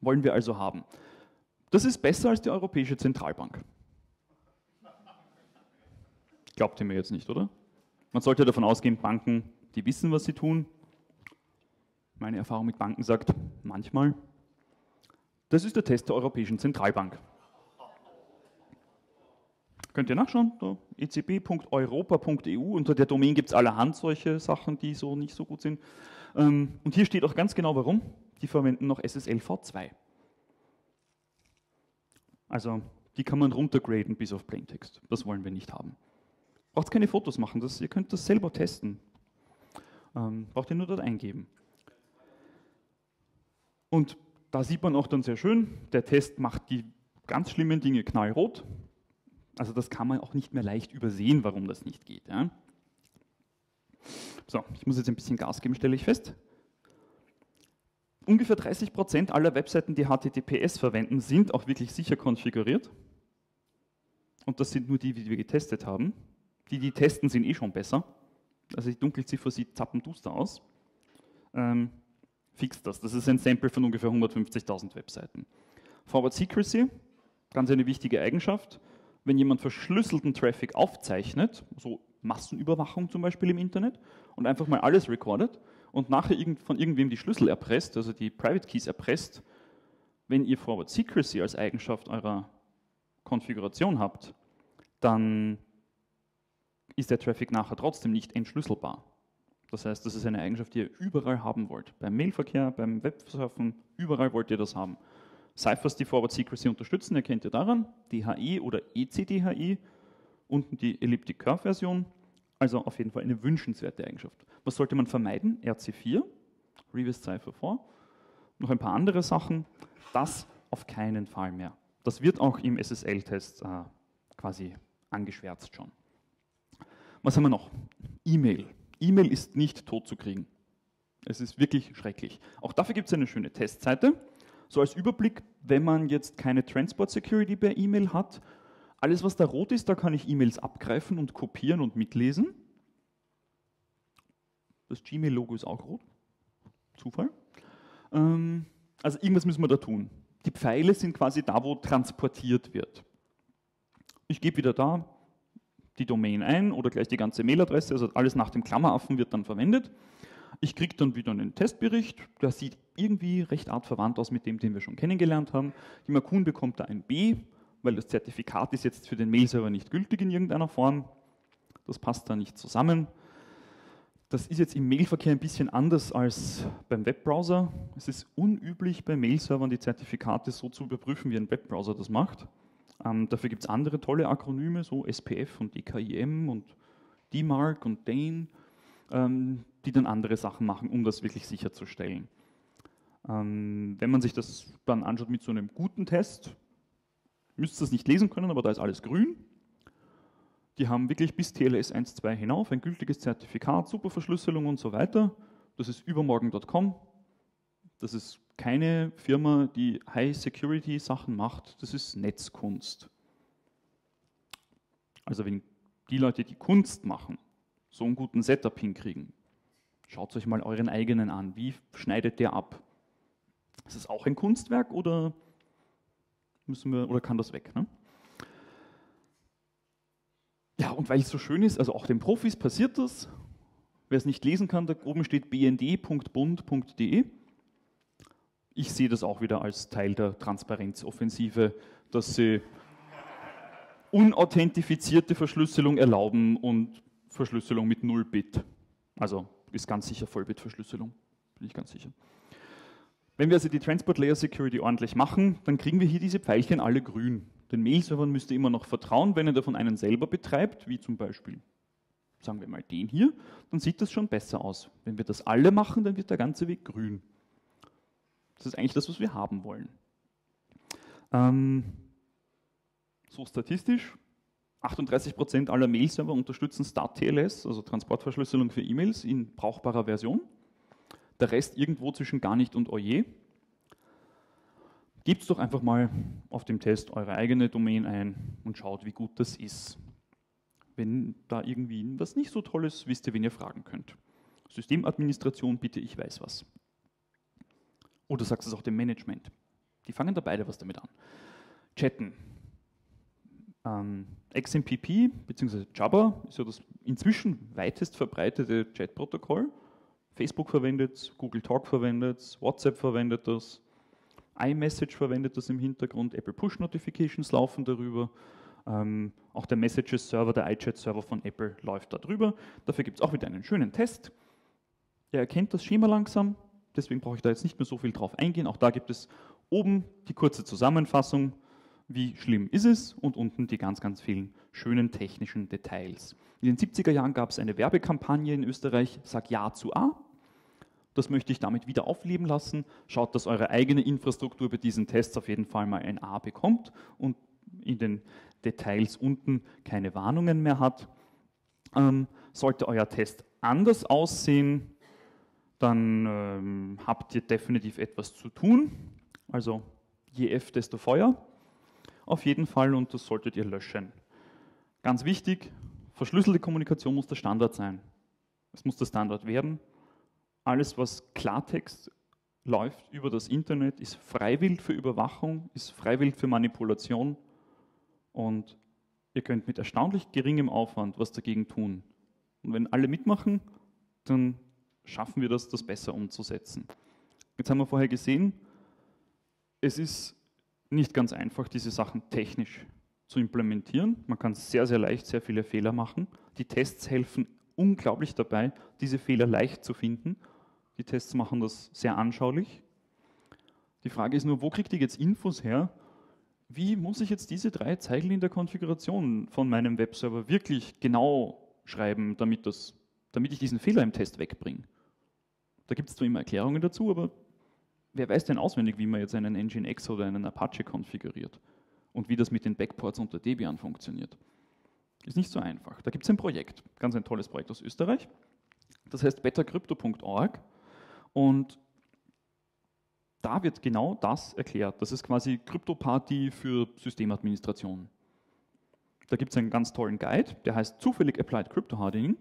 Wollen wir also haben. Das ist besser als die Europäische Zentralbank. Glaubt ihr mir jetzt nicht, oder? Man sollte davon ausgehen, Banken, die wissen, was sie tun. Meine Erfahrung mit Banken sagt, manchmal. Das ist der Test der Europäischen Zentralbank. Könnt ihr nachschauen, ecb.europa.eu. Unter der Domain gibt es allerhand solche Sachen, die so nicht so gut sind. Ähm, und hier steht auch ganz genau warum. Die verwenden noch SSL v2. Also die kann man runtergraden bis auf Plaintext. Das wollen wir nicht haben. Braucht keine Fotos machen, das, ihr könnt das selber testen. Ähm, braucht ihr nur dort eingeben. Und da sieht man auch dann sehr schön, der Test macht die ganz schlimmen Dinge knallrot. Also das kann man auch nicht mehr leicht übersehen, warum das nicht geht. Ja? So, ich muss jetzt ein bisschen Gas geben, stelle ich fest. Ungefähr 30 Prozent aller Webseiten, die HTTPS verwenden, sind auch wirklich sicher konfiguriert. Und das sind nur die, die wir getestet haben. Die, die testen, sind eh schon besser. Also die Dunkelziffer sieht zappenduster aus. Ähm, fix das. Das ist ein Sample von ungefähr 150.000 Webseiten. Forward Secrecy, ganz eine wichtige Eigenschaft wenn jemand verschlüsselten Traffic aufzeichnet, so Massenüberwachung zum Beispiel im Internet, und einfach mal alles recordet und nachher von irgendwem die Schlüssel erpresst, also die Private Keys erpresst, wenn ihr Forward Secrecy als Eigenschaft eurer Konfiguration habt, dann ist der Traffic nachher trotzdem nicht entschlüsselbar. Das heißt, das ist eine Eigenschaft, die ihr überall haben wollt. Beim Mailverkehr, beim Websurfen, überall wollt ihr das haben. Ciphers, die Forward Secrecy unterstützen, erkennt ihr daran, DHE oder ECDHE, unten die Elliptic Curve Version, also auf jeden Fall eine wünschenswerte Eigenschaft. Was sollte man vermeiden? RC4, Reverse Cipher 4, noch ein paar andere Sachen, das auf keinen Fall mehr. Das wird auch im SSL-Test äh, quasi angeschwärzt schon. Was haben wir noch? E-Mail. E-Mail ist nicht tot zu kriegen. Es ist wirklich schrecklich. Auch dafür gibt es eine schöne Testseite. So als Überblick, wenn man jetzt keine Transport Security per E-Mail hat, alles was da rot ist, da kann ich E-Mails abgreifen und kopieren und mitlesen. Das Gmail-Logo ist auch rot. Zufall. Ähm, also irgendwas müssen wir da tun. Die Pfeile sind quasi da, wo transportiert wird. Ich gebe wieder da die Domain ein oder gleich die ganze Mailadresse, also alles nach dem Klammeraffen wird dann verwendet. Ich kriege dann wieder einen Testbericht, der sieht irgendwie recht artverwandt aus mit dem, den wir schon kennengelernt haben. Die Makun bekommt da ein B, weil das Zertifikat ist jetzt für den Mailserver nicht gültig in irgendeiner Form. Das passt da nicht zusammen. Das ist jetzt im Mailverkehr ein bisschen anders als beim Webbrowser. Es ist unüblich, bei Mailservern die Zertifikate so zu überprüfen, wie ein Webbrowser das macht. Ähm, dafür gibt es andere tolle Akronyme, so SPF und DKIM und DMARC und DANE, ähm, die dann andere Sachen machen, um das wirklich sicherzustellen. Ähm, wenn man sich das dann anschaut mit so einem guten Test, müsst ihr es nicht lesen können, aber da ist alles grün. Die haben wirklich bis TLS 1.2 hinauf ein gültiges Zertifikat, super Verschlüsselung und so weiter. Das ist übermorgen.com. Das ist keine Firma, die High-Security-Sachen macht. Das ist Netzkunst. Also wenn die Leute, die Kunst machen, so einen guten Setup hinkriegen, schaut euch mal euren eigenen an. Wie schneidet der ab? Ist es auch ein Kunstwerk oder müssen wir oder kann das weg? Ne? Ja, und weil es so schön ist, also auch den Profis passiert das. Wer es nicht lesen kann, da oben steht bnd.bund.de. Ich sehe das auch wieder als Teil der Transparenzoffensive, dass sie unauthentifizierte Verschlüsselung erlauben und Verschlüsselung mit 0 Bit. Also ist ganz sicher Vollbit-Verschlüsselung, bin ich ganz sicher. Wenn wir also die Transport Layer Security ordentlich machen, dann kriegen wir hier diese Pfeilchen alle grün. Den Mail-Servern müsst ihr immer noch vertrauen, wenn er davon einen selber betreibt, wie zum Beispiel, sagen wir mal den hier, dann sieht das schon besser aus. Wenn wir das alle machen, dann wird der ganze Weg grün. Das ist eigentlich das, was wir haben wollen. Ähm, so statistisch, 38% aller Mail-Server unterstützen Start-TLS, also Transportverschlüsselung für E-Mails in brauchbarer Version der Rest irgendwo zwischen gar nicht und oje. Gebt doch einfach mal auf dem Test eure eigene Domain ein und schaut, wie gut das ist. Wenn da irgendwie was nicht so toll ist, wisst ihr, wen ihr fragen könnt. Systemadministration, bitte, ich weiß was. Oder sagst es auch dem Management. Die fangen da beide was damit an. Chatten. Ähm, XMPP bzw. Jabber ist ja das inzwischen weitest verbreitete Chatprotokoll. Facebook verwendet Google Talk verwendet WhatsApp verwendet das, iMessage verwendet das im Hintergrund, Apple Push Notifications laufen darüber. Ähm, auch der Messages Server, der iChat Server von Apple läuft darüber. Dafür gibt es auch wieder einen schönen Test. Er erkennt das Schema langsam, deswegen brauche ich da jetzt nicht mehr so viel drauf eingehen. Auch da gibt es oben die kurze Zusammenfassung, wie schlimm ist es und unten die ganz, ganz vielen schönen technischen Details. In den 70er Jahren gab es eine Werbekampagne in Österreich, Sag Ja zu A. Das möchte ich damit wieder aufleben lassen. Schaut, dass eure eigene Infrastruktur bei diesen Tests auf jeden Fall mal ein A bekommt und in den Details unten keine Warnungen mehr hat. Ähm, sollte euer Test anders aussehen, dann ähm, habt ihr definitiv etwas zu tun. Also je F, desto Feuer. Auf jeden Fall und das solltet ihr löschen. Ganz wichtig, verschlüsselte Kommunikation muss der Standard sein. Es muss der Standard werden alles, was Klartext läuft über das Internet, ist freiwillig für Überwachung, ist freiwillig für Manipulation und ihr könnt mit erstaunlich geringem Aufwand was dagegen tun. Und wenn alle mitmachen, dann schaffen wir das, das besser umzusetzen. Jetzt haben wir vorher gesehen, es ist nicht ganz einfach, diese Sachen technisch zu implementieren. Man kann sehr, sehr leicht sehr viele Fehler machen. Die Tests helfen unglaublich dabei, diese Fehler leicht zu finden. Die Tests machen das sehr anschaulich. Die Frage ist nur, wo kriegt ihr jetzt Infos her? Wie muss ich jetzt diese drei Zeilen in der Konfiguration von meinem Webserver wirklich genau schreiben, damit, das, damit ich diesen Fehler im Test wegbringe? Da gibt es zwar immer Erklärungen dazu, aber wer weiß denn auswendig, wie man jetzt einen Nginx oder einen Apache konfiguriert und wie das mit den Backports unter Debian funktioniert? Ist nicht so einfach. Da gibt es ein Projekt, ganz ein tolles Projekt aus Österreich. Das heißt bettercrypto.org und da wird genau das erklärt. Das ist quasi Krypto-Party für Systemadministration. Da gibt es einen ganz tollen Guide, der heißt zufällig Applied Crypto Hardening.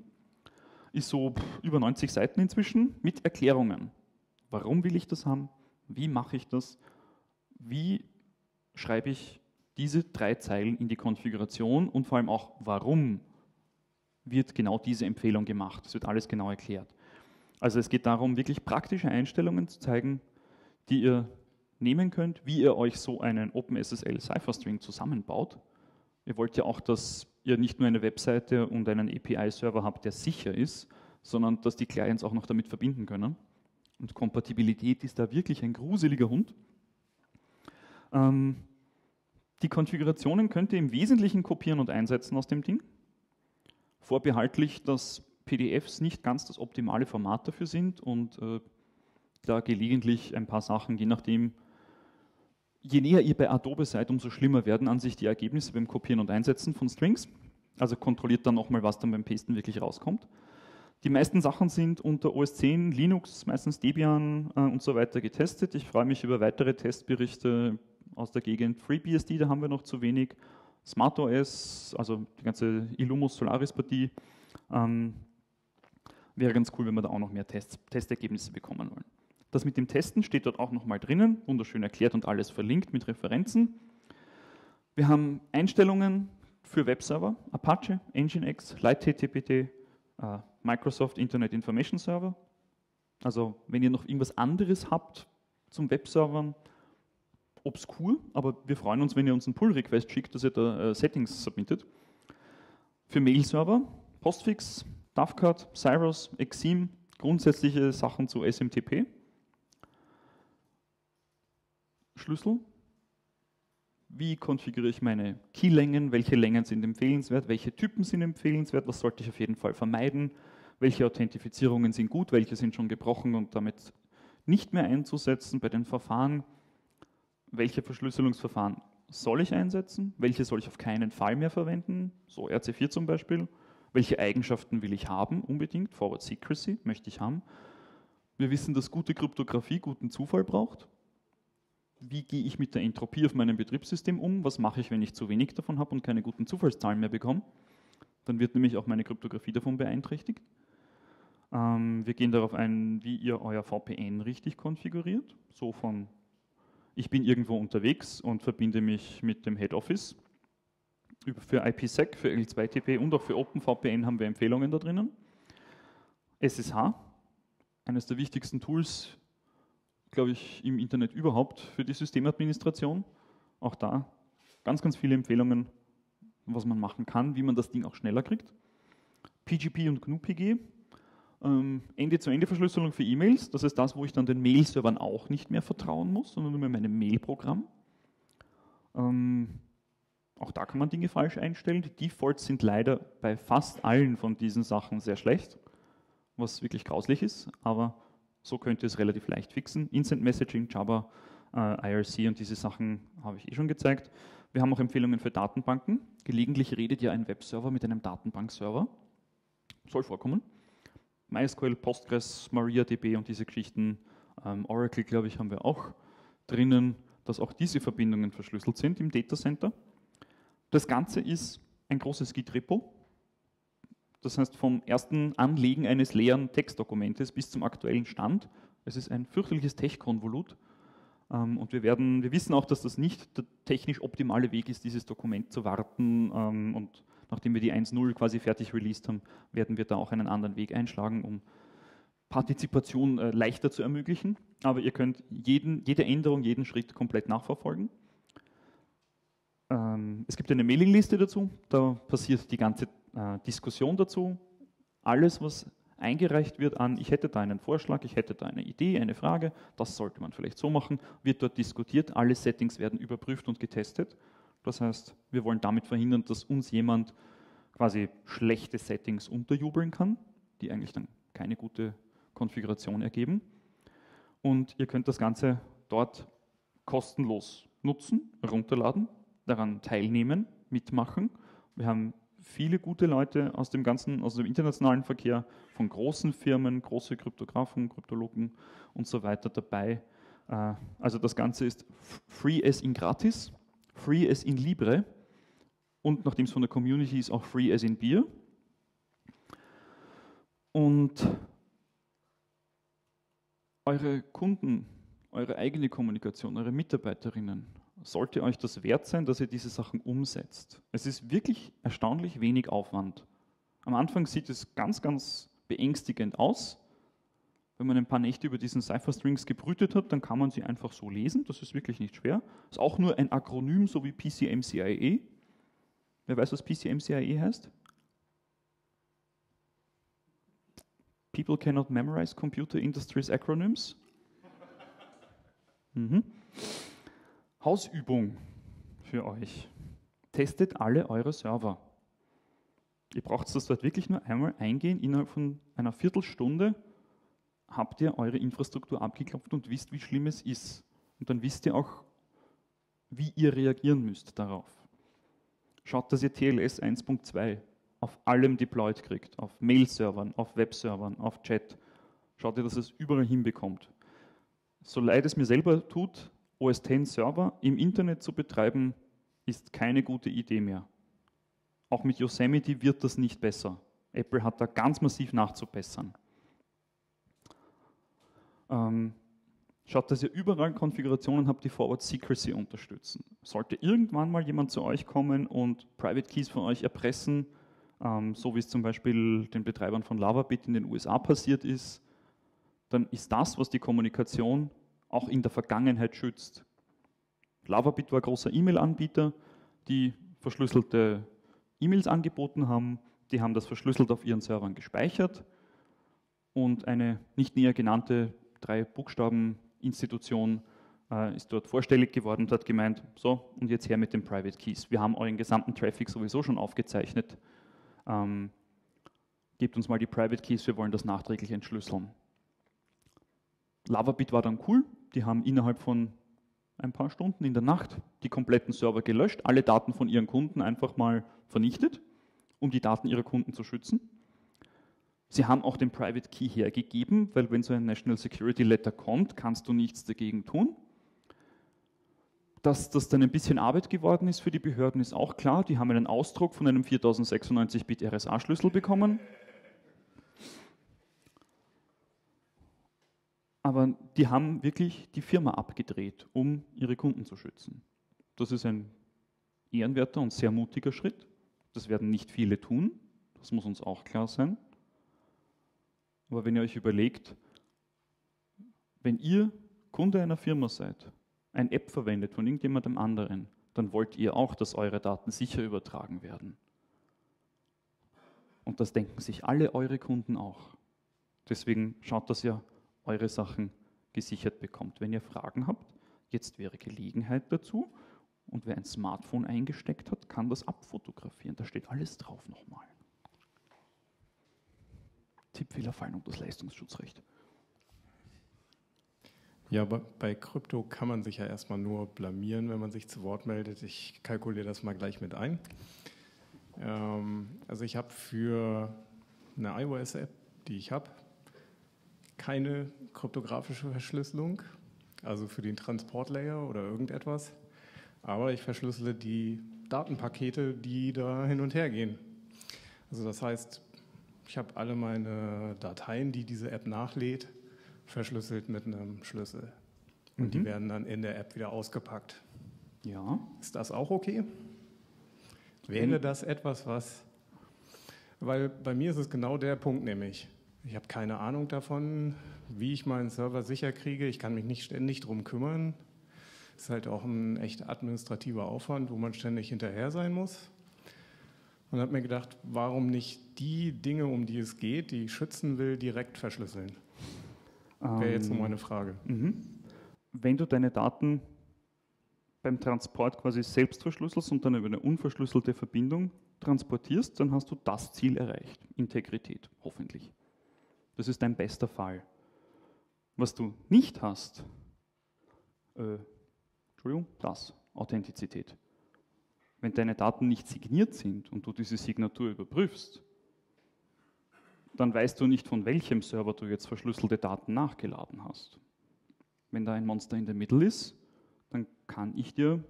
Ist so über 90 Seiten inzwischen mit Erklärungen. Warum will ich das haben? Wie mache ich das? Wie schreibe ich diese drei Zeilen in die Konfiguration und vor allem auch, warum wird genau diese Empfehlung gemacht? Das wird alles genau erklärt. Also es geht darum, wirklich praktische Einstellungen zu zeigen, die ihr nehmen könnt, wie ihr euch so einen OpenSSL Cypherstring zusammenbaut. Ihr wollt ja auch, dass ihr nicht nur eine Webseite und einen API-Server habt, der sicher ist, sondern dass die Clients auch noch damit verbinden können. Und Kompatibilität ist da wirklich ein gruseliger Hund. Ähm, die Konfigurationen könnt ihr im Wesentlichen kopieren und einsetzen aus dem Ding. Vorbehaltlich, dass PDFs nicht ganz das optimale Format dafür sind und äh, da gelegentlich ein paar Sachen, je nachdem, je näher ihr bei Adobe seid, umso schlimmer werden an sich die Ergebnisse beim Kopieren und Einsetzen von Strings. Also kontrolliert dann nochmal, was dann beim Pasten wirklich rauskommt. Die meisten Sachen sind unter OS 10, Linux, meistens Debian äh, und so weiter getestet. Ich freue mich über weitere Testberichte aus der Gegend. FreeBSD, da haben wir noch zu wenig. SmartOS, also die ganze Illumos Solaris-Partie. Ähm, wäre ganz cool, wenn wir da auch noch mehr Tests, Testergebnisse bekommen wollen. Das mit dem Testen steht dort auch nochmal drinnen, wunderschön erklärt und alles verlinkt mit Referenzen. Wir haben Einstellungen für Webserver, Apache, Nginx, LightTTPT, äh, Microsoft Internet Information Server. Also wenn ihr noch irgendwas anderes habt zum Webservern, obskur, aber wir freuen uns, wenn ihr uns einen Pull-Request schickt, dass ihr da äh, Settings submittet. Für Mail-Server, Postfix, Dovecard, Cyrus, Exim, grundsätzliche Sachen zu SMTP. Schlüssel. Wie konfiguriere ich meine Keylängen? Welche Längen sind empfehlenswert? Welche Typen sind empfehlenswert? Was sollte ich auf jeden Fall vermeiden? Welche Authentifizierungen sind gut? Welche sind schon gebrochen und damit nicht mehr einzusetzen bei den Verfahren? Welche Verschlüsselungsverfahren soll ich einsetzen? Welche soll ich auf keinen Fall mehr verwenden? So RC4 zum Beispiel. Welche Eigenschaften will ich haben unbedingt? Forward Secrecy möchte ich haben. Wir wissen, dass gute Kryptographie guten Zufall braucht wie gehe ich mit der Entropie auf meinem Betriebssystem um, was mache ich, wenn ich zu wenig davon habe und keine guten Zufallszahlen mehr bekomme. Dann wird nämlich auch meine Kryptographie davon beeinträchtigt. Ähm, wir gehen darauf ein, wie ihr euer VPN richtig konfiguriert. So von, ich bin irgendwo unterwegs und verbinde mich mit dem Head Office. Für IPsec, für L2TP und auch für OpenVPN haben wir Empfehlungen da drinnen. SSH, eines der wichtigsten Tools glaube ich, im Internet überhaupt für die Systemadministration. Auch da ganz, ganz viele Empfehlungen, was man machen kann, wie man das Ding auch schneller kriegt. PGP und GNU-PG, ähm, Ende-zu-Ende-Verschlüsselung für E-Mails, das ist das, wo ich dann den Mail-Servern auch nicht mehr vertrauen muss, sondern nur mehr meinem Mail-Programm. Ähm, auch da kann man Dinge falsch einstellen. Die Defaults sind leider bei fast allen von diesen Sachen sehr schlecht, was wirklich grauslich ist, aber so könnt ihr es relativ leicht fixen. Instant Messaging, Java, äh, IRC und diese Sachen habe ich eh schon gezeigt. Wir haben auch Empfehlungen für Datenbanken. Gelegentlich redet ja ein Webserver mit einem Datenbankserver. Soll vorkommen. MySQL, Postgres, MariaDB und diese Geschichten. Ähm, Oracle, glaube ich, haben wir auch drinnen, dass auch diese Verbindungen verschlüsselt sind im Datacenter. Das Ganze ist ein großes Git-Repo das heißt, vom ersten Anlegen eines leeren Textdokumentes bis zum aktuellen Stand. Es ist ein fürchterliches Tech-Konvolut. Ähm, und wir, werden, wir wissen auch, dass das nicht der technisch optimale Weg ist, dieses Dokument zu warten. Ähm, und nachdem wir die 1.0 quasi fertig released haben, werden wir da auch einen anderen Weg einschlagen, um Partizipation äh, leichter zu ermöglichen. Aber ihr könnt jeden, jede Änderung, jeden Schritt komplett nachverfolgen. ähm, es gibt eine Mailingliste dazu, da passiert die ganze äh, Diskussion dazu. Alles, was eingereicht wird an, ich hätte da einen Vorschlag, ich hätte da eine Idee, eine Frage, das sollte man vielleicht so machen, wird dort diskutiert, alle Settings werden überprüft und getestet. Das heißt, wir wollen damit verhindern, dass uns jemand quasi schlechte Settings unterjubeln kann, die eigentlich dann keine gute Konfiguration ergeben. Und ihr könnt das Ganze dort kostenlos nutzen, herunterladen, daran teilnehmen, mitmachen. Wir haben viele gute Leute aus dem ganzen, aus dem internationalen Verkehr, von großen Firmen, große Kryptografen, Kryptologen und so weiter dabei. Äh, also das Ganze ist free as in gratis, free as in libre und nachdem es von der Community ist, auch free as in Bier. Und eure Kunden, eure eigene Kommunikation, eure Mitarbeiterinnen, sollte euch das wert sein, dass ihr diese Sachen umsetzt. Es ist wirklich erstaunlich wenig Aufwand. Am Anfang sieht es ganz, ganz beängstigend aus. Wenn man ein paar Nächte über diesen Cypher-Strings gebrütet hat, dann kann man sie einfach so lesen. Das ist wirklich nicht schwer. Ist auch nur ein Akronym, so wie PCMCIE. Wer weiß, was PCMCIE heißt? People cannot memorize computer industries acronyms. Mhm. Hausübung für euch. Testet alle eure Server. Ihr braucht das dort wirklich nur einmal eingehen. Innerhalb von einer Viertelstunde habt ihr eure Infrastruktur abgeklopft und wisst, wie schlimm es ist. Und dann wisst ihr auch, wie ihr reagieren müsst darauf. Schaut, dass ihr TLS 1.2 auf allem deployed kriegt, auf Mail-Servern, auf Web-Servern, auf Chat. Schaut ihr, dass es überall hinbekommt. So leid es mir selber tut, OS X Server im Internet zu betreiben, ist keine gute Idee mehr. Auch mit Yosemite wird das nicht besser. Apple hat da ganz massiv nachzubessern. Ähm, schaut, dass ihr überall Konfigurationen habt, die Forward Secrecy unterstützen. Sollte irgendwann mal jemand zu euch kommen und Private Keys von euch erpressen, ähm, so wie es zum Beispiel den Betreibern von LavaBit in den USA passiert ist, dann ist das, was die Kommunikation auch in der Vergangenheit schützt. LavaBit war ein großer E-Mail-Anbieter, die verschlüsselte E-Mails angeboten haben. Die haben das verschlüsselt auf ihren Servern gespeichert und eine nicht näher genannte drei Buchstaben Institution äh, ist dort vorstellig geworden und hat gemeint, so und jetzt her mit den Private Keys. Wir haben euren gesamten Traffic sowieso schon aufgezeichnet. Ähm, gebt uns mal die Private Keys, wir wollen das nachträglich entschlüsseln. LavaBit war dann cool, die haben innerhalb von ein paar Stunden in der Nacht die kompletten Server gelöscht, alle Daten von ihren Kunden einfach mal vernichtet, um die Daten ihrer Kunden zu schützen. Sie haben auch den Private Key hergegeben, weil wenn so ein National Security Letter kommt, kannst du nichts dagegen tun. Dass das dann ein bisschen Arbeit geworden ist für die Behörden, ist auch klar. Die haben einen Ausdruck von einem 4096-Bit RSA-Schlüssel bekommen. Aber die haben wirklich die Firma abgedreht, um ihre Kunden zu schützen. Das ist ein ehrenwerter und sehr mutiger Schritt. Das werden nicht viele tun, das muss uns auch klar sein. Aber wenn ihr euch überlegt, wenn ihr Kunde einer Firma seid, eine App verwendet von irgendjemandem anderen, dann wollt ihr auch, dass eure Daten sicher übertragen werden. Und das denken sich alle eure Kunden auch. Deswegen schaut, dass ihr eure Sachen gesichert bekommt. Wenn ihr Fragen habt, jetzt wäre Gelegenheit dazu. Und wer ein Smartphone eingesteckt hat, kann das abfotografieren. Da steht alles drauf nochmal. Tippfehler fallen unter das Leistungsschutzrecht. Ja, aber bei Krypto kann man sich ja erstmal nur blamieren, wenn man sich zu Wort meldet. Ich kalkuliere das mal gleich mit ein. Ähm, also ich habe für eine iOS-App, die ich habe, keine kryptografische Verschlüsselung, also für den Transportlayer oder irgendetwas. Aber ich verschlüssele die Datenpakete, die da hin und her gehen. Also das heißt, ich habe alle meine Dateien, die diese App nachlädt, verschlüsselt mit einem Schlüssel. Und mhm. die werden dann in der App wieder ausgepackt. Ja. Ist das auch okay? Wäre das etwas, was. Weil bei mir ist es genau der Punkt, nämlich. Ich habe keine Ahnung davon, wie ich meinen Server sicher kriege. Ich kann mich nicht ständig darum kümmern. ist halt auch ein echt administrativer Aufwand, wo man ständig hinterher sein muss. Und habe mir gedacht, warum nicht die Dinge, um die es geht, die ich schützen will, direkt verschlüsseln? Wäre jetzt so ähm, meine Frage. Mhm. Wenn du deine Daten beim Transport quasi selbst verschlüsselst und dann über eine unverschlüsselte Verbindung transportierst, dann hast du das Ziel erreicht. Integrität, hoffentlich. Das ist dein bester Fall. Was du nicht hast, äh, Entschuldigung, das, Authentizität. Wenn deine Daten nicht signiert sind und du diese Signatur überprüfst, dann weißt du nicht, von welchem Server du jetzt verschlüsselte Daten nachgeladen hast. Wenn da ein Monster in der Mitte ist, dann kann ich dir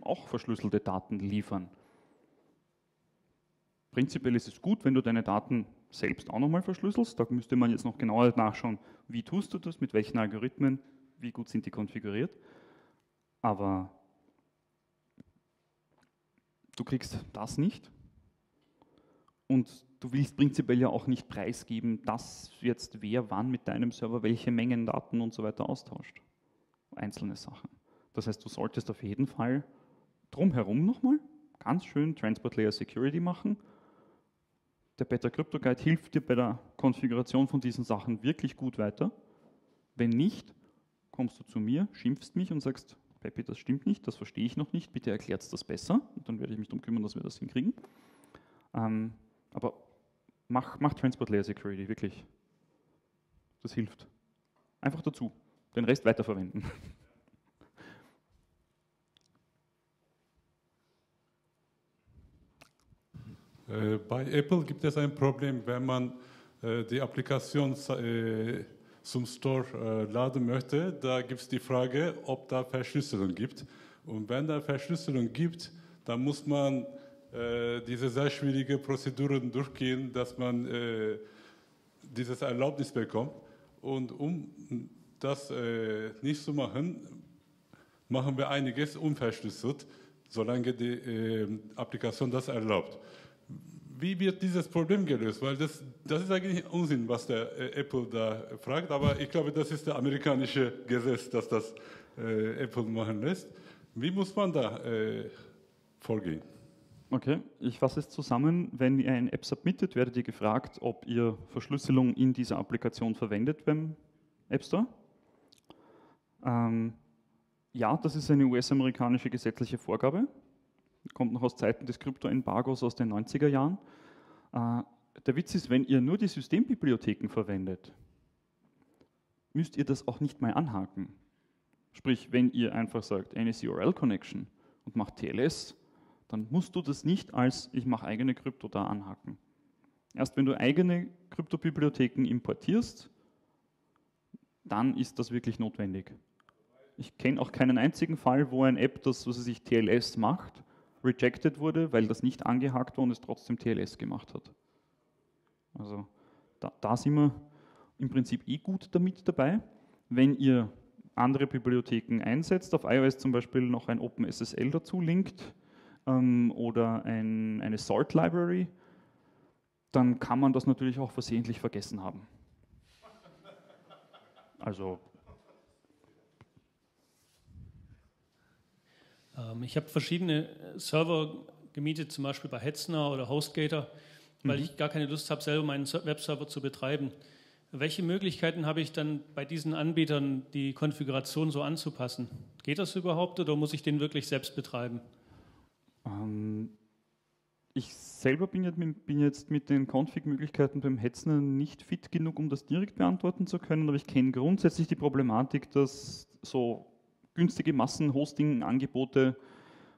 auch verschlüsselte Daten liefern. Prinzipiell ist es gut, wenn du deine Daten selbst auch nochmal verschlüsselst. Da müsste man jetzt noch genauer nachschauen, wie tust du das, mit welchen Algorithmen, wie gut sind die konfiguriert. Aber du kriegst das nicht. Und du willst prinzipiell ja auch nicht preisgeben, dass jetzt wer wann mit deinem Server welche Mengen Daten und so weiter austauscht. Einzelne Sachen. Das heißt, du solltest auf jeden Fall drumherum nochmal ganz schön Transport Layer Security machen der Better Crypto Guide hilft dir bei der Konfiguration von diesen Sachen wirklich gut weiter. Wenn nicht, kommst du zu mir, schimpfst mich und sagst, Peppi, das stimmt nicht, das verstehe ich noch nicht, bitte erklärt das besser. Und dann werde ich mich darum kümmern, dass wir das hinkriegen. Ähm, aber mach, mach Transport Layer Security, wirklich. Das hilft. Einfach dazu. Den Rest weiterverwenden. bei Apple gibt es ein Problem, wenn man äh, die Applikation äh, zum Store laden möchte, da gibt es die Frage, ob da Verschlüsselung gibt. Und wenn da Verschlüsselung gibt, dann muss man diese sehr schwierigen Prozeduren durchgehen, dass man dieses Erlaubnis bekommt. Und um das nicht zu machen, machen wir einiges unverschlüsselt, solange die Applikation das erlaubt wie wird dieses Problem gelöst? Weil das, das ist eigentlich Unsinn, was der äh, Apple da fragt, aber ich glaube, das ist der amerikanische Gesetz, dass das äh, Apple machen lässt. Wie muss man da äh, vorgehen? Okay, ich fasse es zusammen. Wenn ihr eine App submittet, werdet ihr gefragt, ob ihr Verschlüsselung in dieser Applikation verwendet beim App Store. Ähm, ja, das ist eine US-amerikanische gesetzliche Vorgabe kommt noch aus Zeiten des Krypto-Embargos aus den 90er Jahren. Äh, der Witz ist, wenn ihr nur die Systembibliotheken verwendet, müsst ihr das auch nicht mal anhaken. Sprich, wenn ihr einfach sagt NSURL Connection und macht TLS, dann musst du das nicht als ich mache eigene Krypto da anhaken. Erst wenn du eigene Kryptobibliotheken importierst, dann ist das wirklich notwendig. Ich kenne auch keinen einzigen Fall, wo ein App das, was sich TLS macht, rejected wurde, weil das nicht angehakt war und es trotzdem TLS gemacht hat. Also da, da sind wir im Prinzip eh gut damit dabei. Wenn ihr andere Bibliotheken einsetzt, auf iOS zum Beispiel noch ein OpenSSL dazu linkt ähm, oder ein, eine Salt Library, dann kann man das natürlich auch versehentlich vergessen haben. Also ich habe verschiedene äh, Server gemietet, zum Beispiel bei Hetzner oder HostGator, weil mhm. ich gar keine Lust habe, selber meinen Webserver zu betreiben. Welche Möglichkeiten habe ich dann bei diesen Anbietern, die Konfiguration so anzupassen? Geht das überhaupt oder muss ich den wirklich selbst betreiben? Ähm, ich selber bin jetzt, mit, bin jetzt mit den Config-Möglichkeiten beim Hetzner nicht fit genug, um das direkt beantworten zu können, aber ich kenne grundsätzlich die Problematik, dass so günstige Massenhosting-Angebote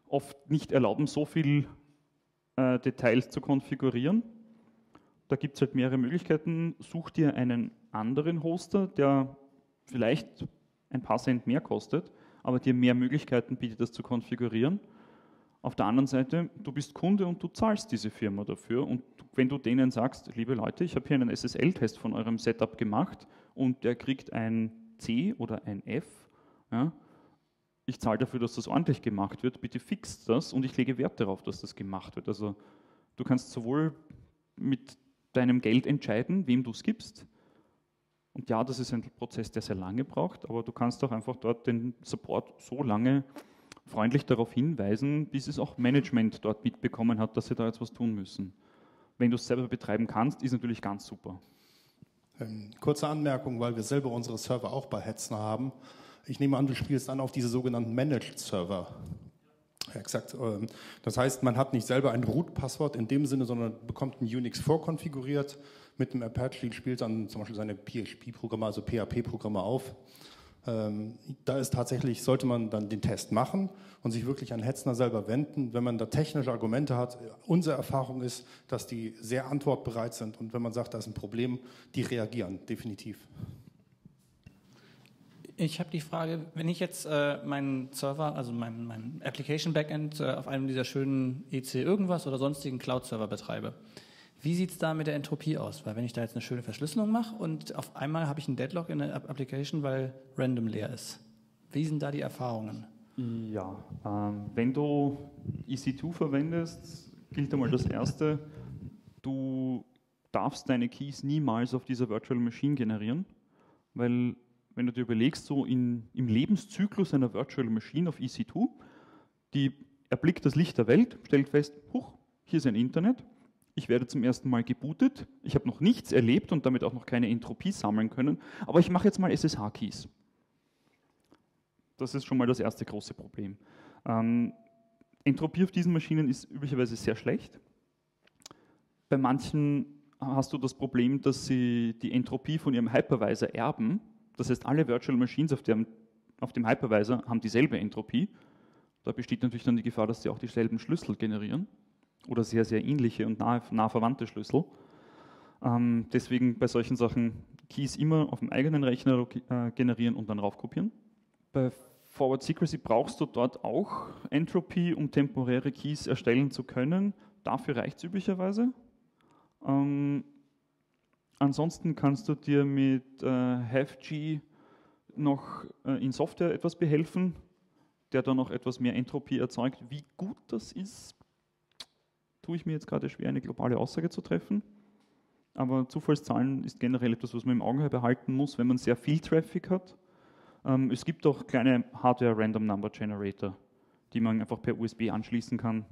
oft nicht erlauben, so viel äh, Details zu konfigurieren. Da gibt es halt mehrere Möglichkeiten. Such dir einen anderen Hoster, der vielleicht ein paar Cent mehr kostet, aber dir mehr Möglichkeiten bietet, das zu konfigurieren. Auf der anderen Seite, du bist Kunde und du zahlst diese Firma dafür. Und wenn du denen sagst, liebe Leute, ich habe hier einen SSL-Test von eurem Setup gemacht und der kriegt ein C oder ein F, ja, ich zahle dafür, dass das ordentlich gemacht wird, bitte fixt das und ich lege Wert darauf, dass das gemacht wird. Also du kannst sowohl mit deinem Geld entscheiden, wem du es gibst, Und ja, das ist ein Prozess, der sehr lange braucht, aber du kannst auch einfach dort den Support so lange freundlich darauf hinweisen, bis es auch Management dort mitbekommen hat, dass sie da jetzt was tun müssen. Wenn du es selber betreiben kannst, ist natürlich ganz super. Ähm, kurze Anmerkung, weil wir selber unsere Server auch bei Hetzner haben. Ich nehme an, du spielst dann auf diese sogenannten Managed Server. Exakt. Ähm, das heißt, man hat nicht selber ein Root-Passwort in dem Sinne, sondern bekommt ein Unix vorkonfiguriert mit dem Apache, spielt dann zum Beispiel seine PHP-Programme, also PHP-Programme auf. Ähm, da ist tatsächlich, sollte man dann den Test machen und sich wirklich an Hetzner selber wenden, wenn man da technische Argumente hat. Unsere Erfahrung ist, dass die sehr antwortbereit sind und wenn man sagt, da ist ein Problem, die reagieren, definitiv. Ich habe die Frage, wenn ich jetzt äh, meinen Server, also mein, mein Application Backend äh, auf einem dieser schönen EC irgendwas oder sonstigen Cloud-Server betreibe, wie sieht es da mit der Entropie aus? Weil wenn ich da jetzt eine schöne Verschlüsselung mache und auf einmal habe ich einen Deadlock in der Application, weil random leer ist. Wie sind da die Erfahrungen? Ja, ähm, wenn du EC2 verwendest, gilt einmal das Erste, du darfst deine Keys niemals auf dieser Virtual Machine generieren, weil wenn du dir überlegst, so in, im Lebenszyklus einer Virtual Machine auf EC2, die erblickt das Licht der Welt, stellt fest, huch, hier ist ein Internet, ich werde zum ersten Mal gebootet, ich habe noch nichts erlebt und damit auch noch keine Entropie sammeln können, aber ich mache jetzt mal SSH-Keys. Das ist schon mal das erste große Problem. Ähm, Entropie auf diesen Maschinen ist üblicherweise sehr schlecht. Bei manchen hast du das Problem, dass sie die Entropie von ihrem Hypervisor erben. Das heißt, alle Virtual Machines auf dem, auf dem Hypervisor haben dieselbe Entropie. Da besteht natürlich dann die Gefahr, dass sie auch dieselben Schlüssel generieren oder sehr, sehr ähnliche und nah, nah verwandte Schlüssel. Ähm, deswegen bei solchen Sachen Keys immer auf dem eigenen Rechner äh, generieren und dann raufkopieren. Bei Forward Secrecy brauchst du dort auch Entropy, um temporäre Keys erstellen zu können. Dafür reicht es üblicherweise. Ähm, ansonsten kannst du dir mit äh, HAVG noch äh, in Software etwas behelfen, der dann noch etwas mehr Entropie erzeugt. Wie gut das ist, tue ich mir jetzt gerade schwer, eine globale Aussage zu treffen. Aber Zufallszahlen ist generell etwas, was man im Auge behalten muss, wenn man sehr viel Traffic hat. Ähm, es gibt auch kleine Hardware Random Number Generator, die man einfach per USB anschließen kann,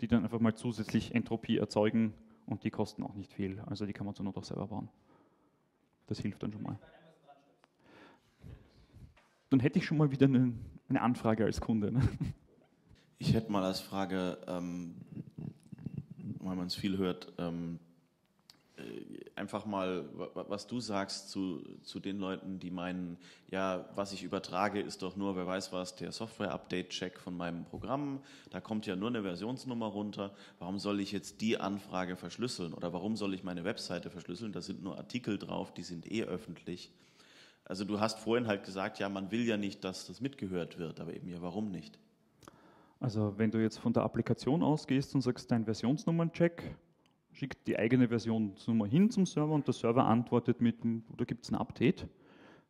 die dann einfach mal zusätzlich Entropie erzeugen und die kosten auch nicht viel. Also die kann man zur Not auch selber bauen. Das hilft dann schon mal. Dann hätte ich schon mal wieder eine, eine Anfrage als Kunde. Ne? Ich hätte mal als Frage, ähm, weil man es viel hört, ähm, äh, einfach mal, was du sagst zu, zu den Leuten, die meinen, ja, was ich übertrage, ist doch nur, wer weiß was, der Software-Update-Check von meinem Programm. Da kommt ja nur eine Versionsnummer runter. Warum soll ich jetzt die Anfrage verschlüsseln? Oder warum soll ich meine Webseite verschlüsseln? Da sind nur Artikel drauf, die sind eh öffentlich. Also du hast vorhin halt gesagt, ja, man will ja nicht, dass das mitgehört wird, aber eben ja, warum nicht? Also wenn du jetzt von der Applikation ausgehst und sagst, dein Versionsnummern-Check, schickt die eigene Versionsnummer hin zum Server und der Server antwortet mit, oder gibt es ein Update.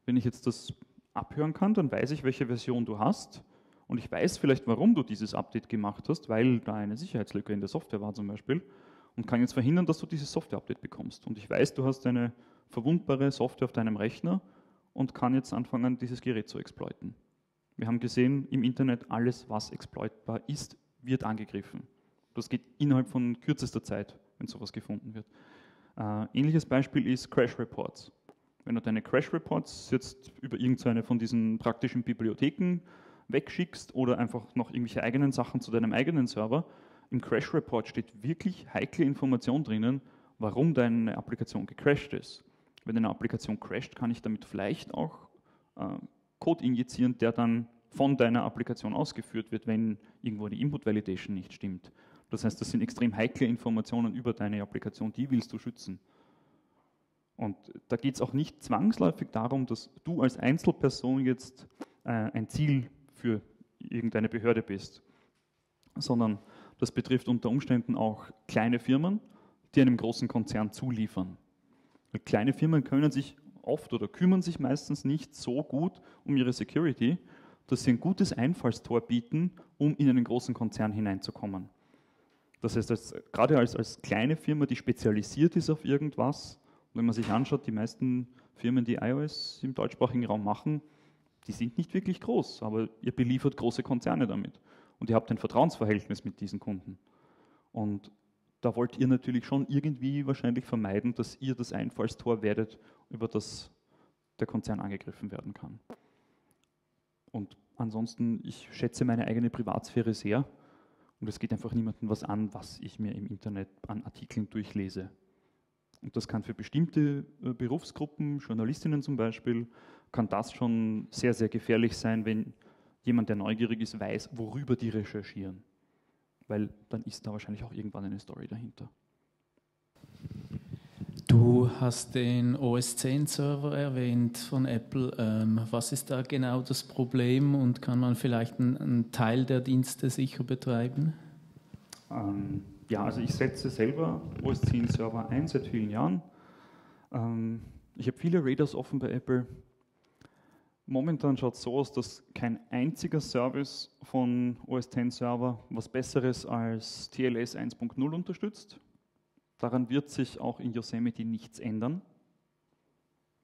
Wenn ich jetzt das abhören kann, dann weiß ich, welche Version du hast und ich weiß vielleicht, warum du dieses Update gemacht hast, weil da eine Sicherheitslücke in der Software war zum Beispiel und kann jetzt verhindern, dass du dieses Software-Update bekommst. Und ich weiß, du hast eine verwundbare Software auf deinem Rechner und kann jetzt anfangen, dieses Gerät zu exploiten. Wir haben gesehen, im Internet alles, was exploitbar ist, wird angegriffen. Das geht innerhalb von kürzester Zeit, wenn sowas gefunden wird. Äh, ähnliches Beispiel ist Crash Reports. Wenn du deine Crash Reports jetzt über irgendeine von diesen praktischen Bibliotheken wegschickst oder einfach noch irgendwelche eigenen Sachen zu deinem eigenen Server, im Crash Report steht wirklich heikle Information drinnen, warum deine Applikation gecrashed ist. Wenn eine Applikation crasht, kann ich damit vielleicht auch äh, Code injizieren, der dann von deiner Applikation ausgeführt wird, wenn irgendwo die Input Validation nicht stimmt. Das heißt, das sind extrem heikle Informationen über deine Applikation, die willst du schützen. Und da geht es auch nicht zwangsläufig darum, dass du als Einzelperson jetzt äh, ein Ziel für irgendeine Behörde bist, sondern das betrifft unter Umständen auch kleine Firmen, die einem großen Konzern zuliefern. Weil kleine Firmen können sich oft oder kümmern sich meistens nicht so gut um ihre Security, dass sie ein gutes Einfallstor bieten, um in einen großen Konzern hineinzukommen. Das heißt, als, gerade als, als kleine Firma, die spezialisiert ist auf irgendwas, Wenn man sich anschaut, die meisten Firmen, die iOS im deutschsprachigen Raum machen, die sind nicht wirklich groß, aber ihr beliefert große Konzerne damit. Und ihr habt ein Vertrauensverhältnis mit diesen Kunden. Und da wollt ihr natürlich schon irgendwie wahrscheinlich vermeiden, dass ihr das Einfallstor werdet, über das der Konzern angegriffen werden kann. Und ansonsten, ich schätze meine eigene Privatsphäre sehr und es geht einfach niemandem was an, was ich mir im Internet an Artikeln durchlese. Und das kann für bestimmte äh, Berufsgruppen, Journalistinnen zum Beispiel, kann das schon sehr, sehr gefährlich sein, wenn jemand, der neugierig ist, weiß, worüber die recherchieren weil dann ist da wahrscheinlich auch irgendwann eine Story dahinter. Du hast den OS 10 Server erwähnt von Apple. Ähm, was ist da genau das Problem und kann man vielleicht einen, einen Teil der Dienste sicher betreiben? Ähm, ja, also ich setze selber OS 10 Server ein seit vielen Jahren. Ähm, ich habe viele Radars offen bei Apple. Momentan schaut es so aus, dass kein einziger Service von OS X Server was Besseres als TLS 1.0 unterstützt. Daran wird sich auch in Yosemite nichts ändern.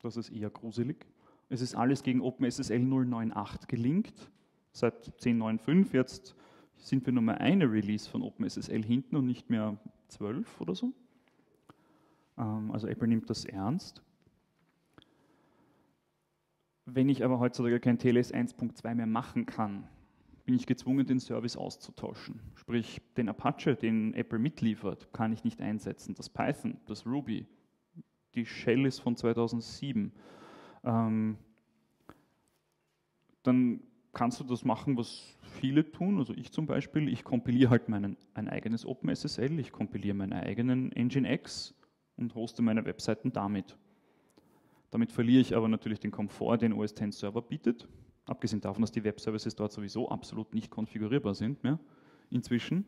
Das ist eher gruselig. Es ist alles gegen OpenSSL 098 gelinkt, seit 10.9.5. Jetzt sind wir nur mal eine Release von OpenSSL hinten und nicht mehr 12 oder so. Ähm, also Apple nimmt das ernst. Wenn ich aber heutzutage kein TLS 1.2 mehr machen kann, bin ich gezwungen, den Service auszutauschen. Sprich, den Apache, den Apple mitliefert, kann ich nicht einsetzen. Das Python, das Ruby, die Shell ist von 2007. Ähm, dann kannst du das machen, was viele tun. Also ich zum Beispiel, ich kompiliere halt meinen, ein eigenes OpenSSL, ich kompiliere meinen eigenen Nginx und hoste meine Webseiten damit. Damit verliere ich aber natürlich den Komfort, den OS X Server bietet. Abgesehen davon, dass die Webservices dort sowieso absolut nicht konfigurierbar sind mehr inzwischen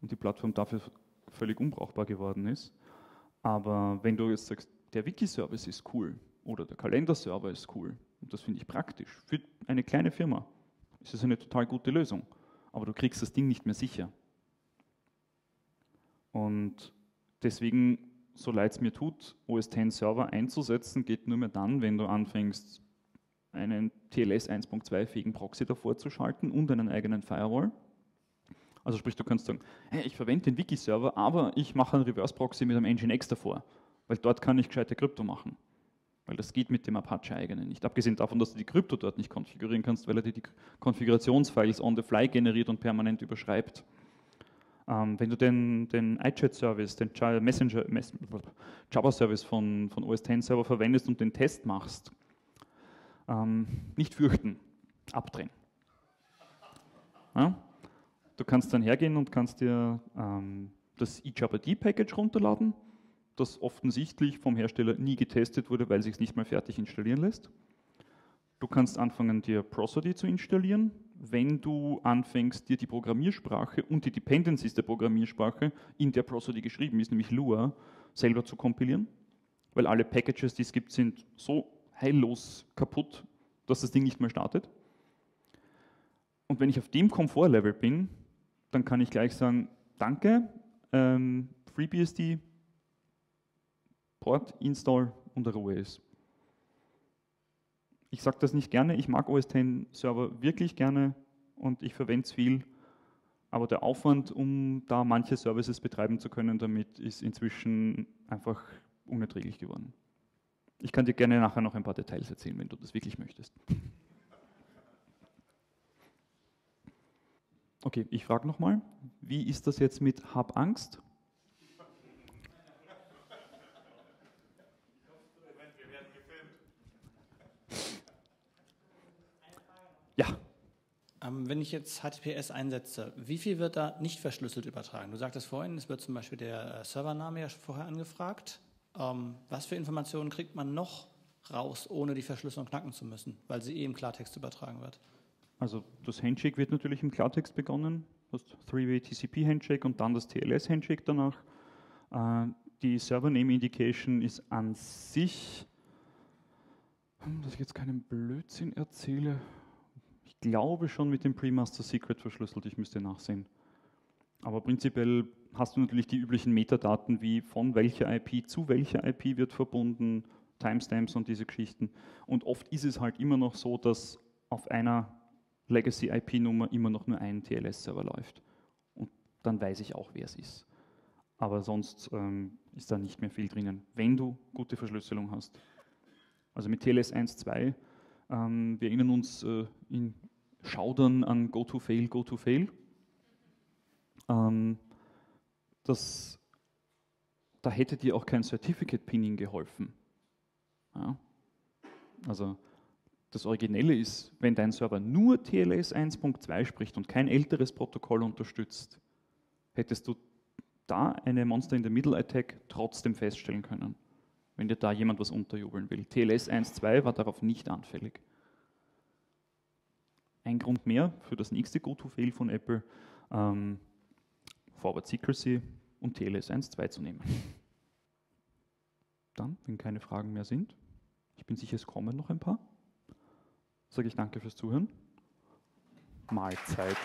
und die Plattform dafür völlig unbrauchbar geworden ist. Aber wenn du jetzt sagst, der Wiki-Service ist cool oder der Kalenderserver ist cool, und das finde ich praktisch, für eine kleine Firma ist das eine total gute Lösung. Aber du kriegst das Ding nicht mehr sicher. Und deswegen so leid es mir tut, OS X Server einzusetzen, geht nur mehr dann, wenn du anfängst, einen TLS 1.2 fähigen Proxy davor zu schalten und einen eigenen Firewall. Also sprich, du kannst sagen, hey, ich verwende den Wiki-Server, aber ich mache einen Reverse-Proxy mit einem Nginx davor, weil dort kann ich gescheite Krypto machen. Weil das geht mit dem Apache-eigenen nicht. Abgesehen davon, dass du die Krypto dort nicht konfigurieren kannst, weil er dir die Konfigurationsfiles on the fly generiert und permanent überschreibt. Ähm, wenn du den, den iChat-Service, den Messenger, Java-Service von, von OS X Server verwendest und den Test machst, ähm, nicht fürchten, abdrehen. Ja? Du kannst dann hergehen und kannst dir ähm, das eJabba-D-Package runterladen, das offensichtlich vom Hersteller nie getestet wurde, weil sich es nicht mal fertig installieren lässt. Du kannst anfangen, dir Prosody zu installieren, wenn du anfängst, dir die Programmiersprache und die Dependencies der Programmiersprache, in der Prosody geschrieben ist, nämlich Lua, selber zu kompilieren. Weil alle Packages, die es gibt, sind so heillos kaputt, dass das Ding nicht mehr startet. Und wenn ich auf dem Komfortlevel bin, dann kann ich gleich sagen, danke, ähm, FreeBSD, Port, Install und Ruhe ist. Ich sage das nicht gerne, ich mag OS X Server wirklich gerne und ich verwende es viel, aber der Aufwand, um da manche Services betreiben zu können, damit ist inzwischen einfach unerträglich geworden. Ich kann dir gerne nachher noch ein paar Details erzählen, wenn du das wirklich möchtest. Okay, ich frage nochmal, wie ist das jetzt mit Hab Angst? Ja. Ähm, wenn ich jetzt HTTPS einsetze, wie viel wird da nicht verschlüsselt übertragen? Du sagtest vorhin, es wird zum Beispiel der äh, Servername ja vorher angefragt. Ähm, was für Informationen kriegt man noch raus, ohne die Verschlüsselung knacken zu müssen, weil sie eh im Klartext übertragen wird? Also das Handshake wird natürlich im Klartext begonnen, das Three-Way TCP Handshake und dann das TLS Handshake danach. Äh, die Server Name Indication ist an sich, hm, dass ich jetzt keinen Blödsinn erzähle, glaube schon mit dem Pre-Master Secret verschlüsselt, ich müsste nachsehen. Aber prinzipiell hast du natürlich die üblichen Metadaten wie von welcher IP zu welcher IP wird verbunden, Timestamps und diese Geschichten. Und oft ist es halt immer noch so, dass auf einer Legacy-IP-Nummer immer noch nur ein TLS-Server läuft. Und dann weiß ich auch, wer es ist. Aber sonst ähm, ist da nicht mehr viel drinnen, wenn du gute Verschlüsselung hast. Also mit TLS 1.2, ähm, wir erinnern uns äh, in Schaudern an Go-to-Fail, Go-to-Fail. Ähm, das, da hätte dir auch kein Certificate Pinning geholfen. Ja? Also das Originelle ist, wenn dein Server nur TLS 1.2 spricht und kein älteres Protokoll unterstützt, hättest du da eine Monster in the Middle Attack trotzdem feststellen können, wenn dir da jemand was unterjubeln will. TLS 1.2 war darauf nicht anfällig. Ein Grund mehr für das nächste Go-To-Fail von Apple, ähm, Forward Secrecy und TLS 1.2 zu nehmen. Dann, wenn keine Fragen mehr sind, ich bin sicher, es kommen noch ein paar, sage ich danke fürs Zuhören. Mahlzeit.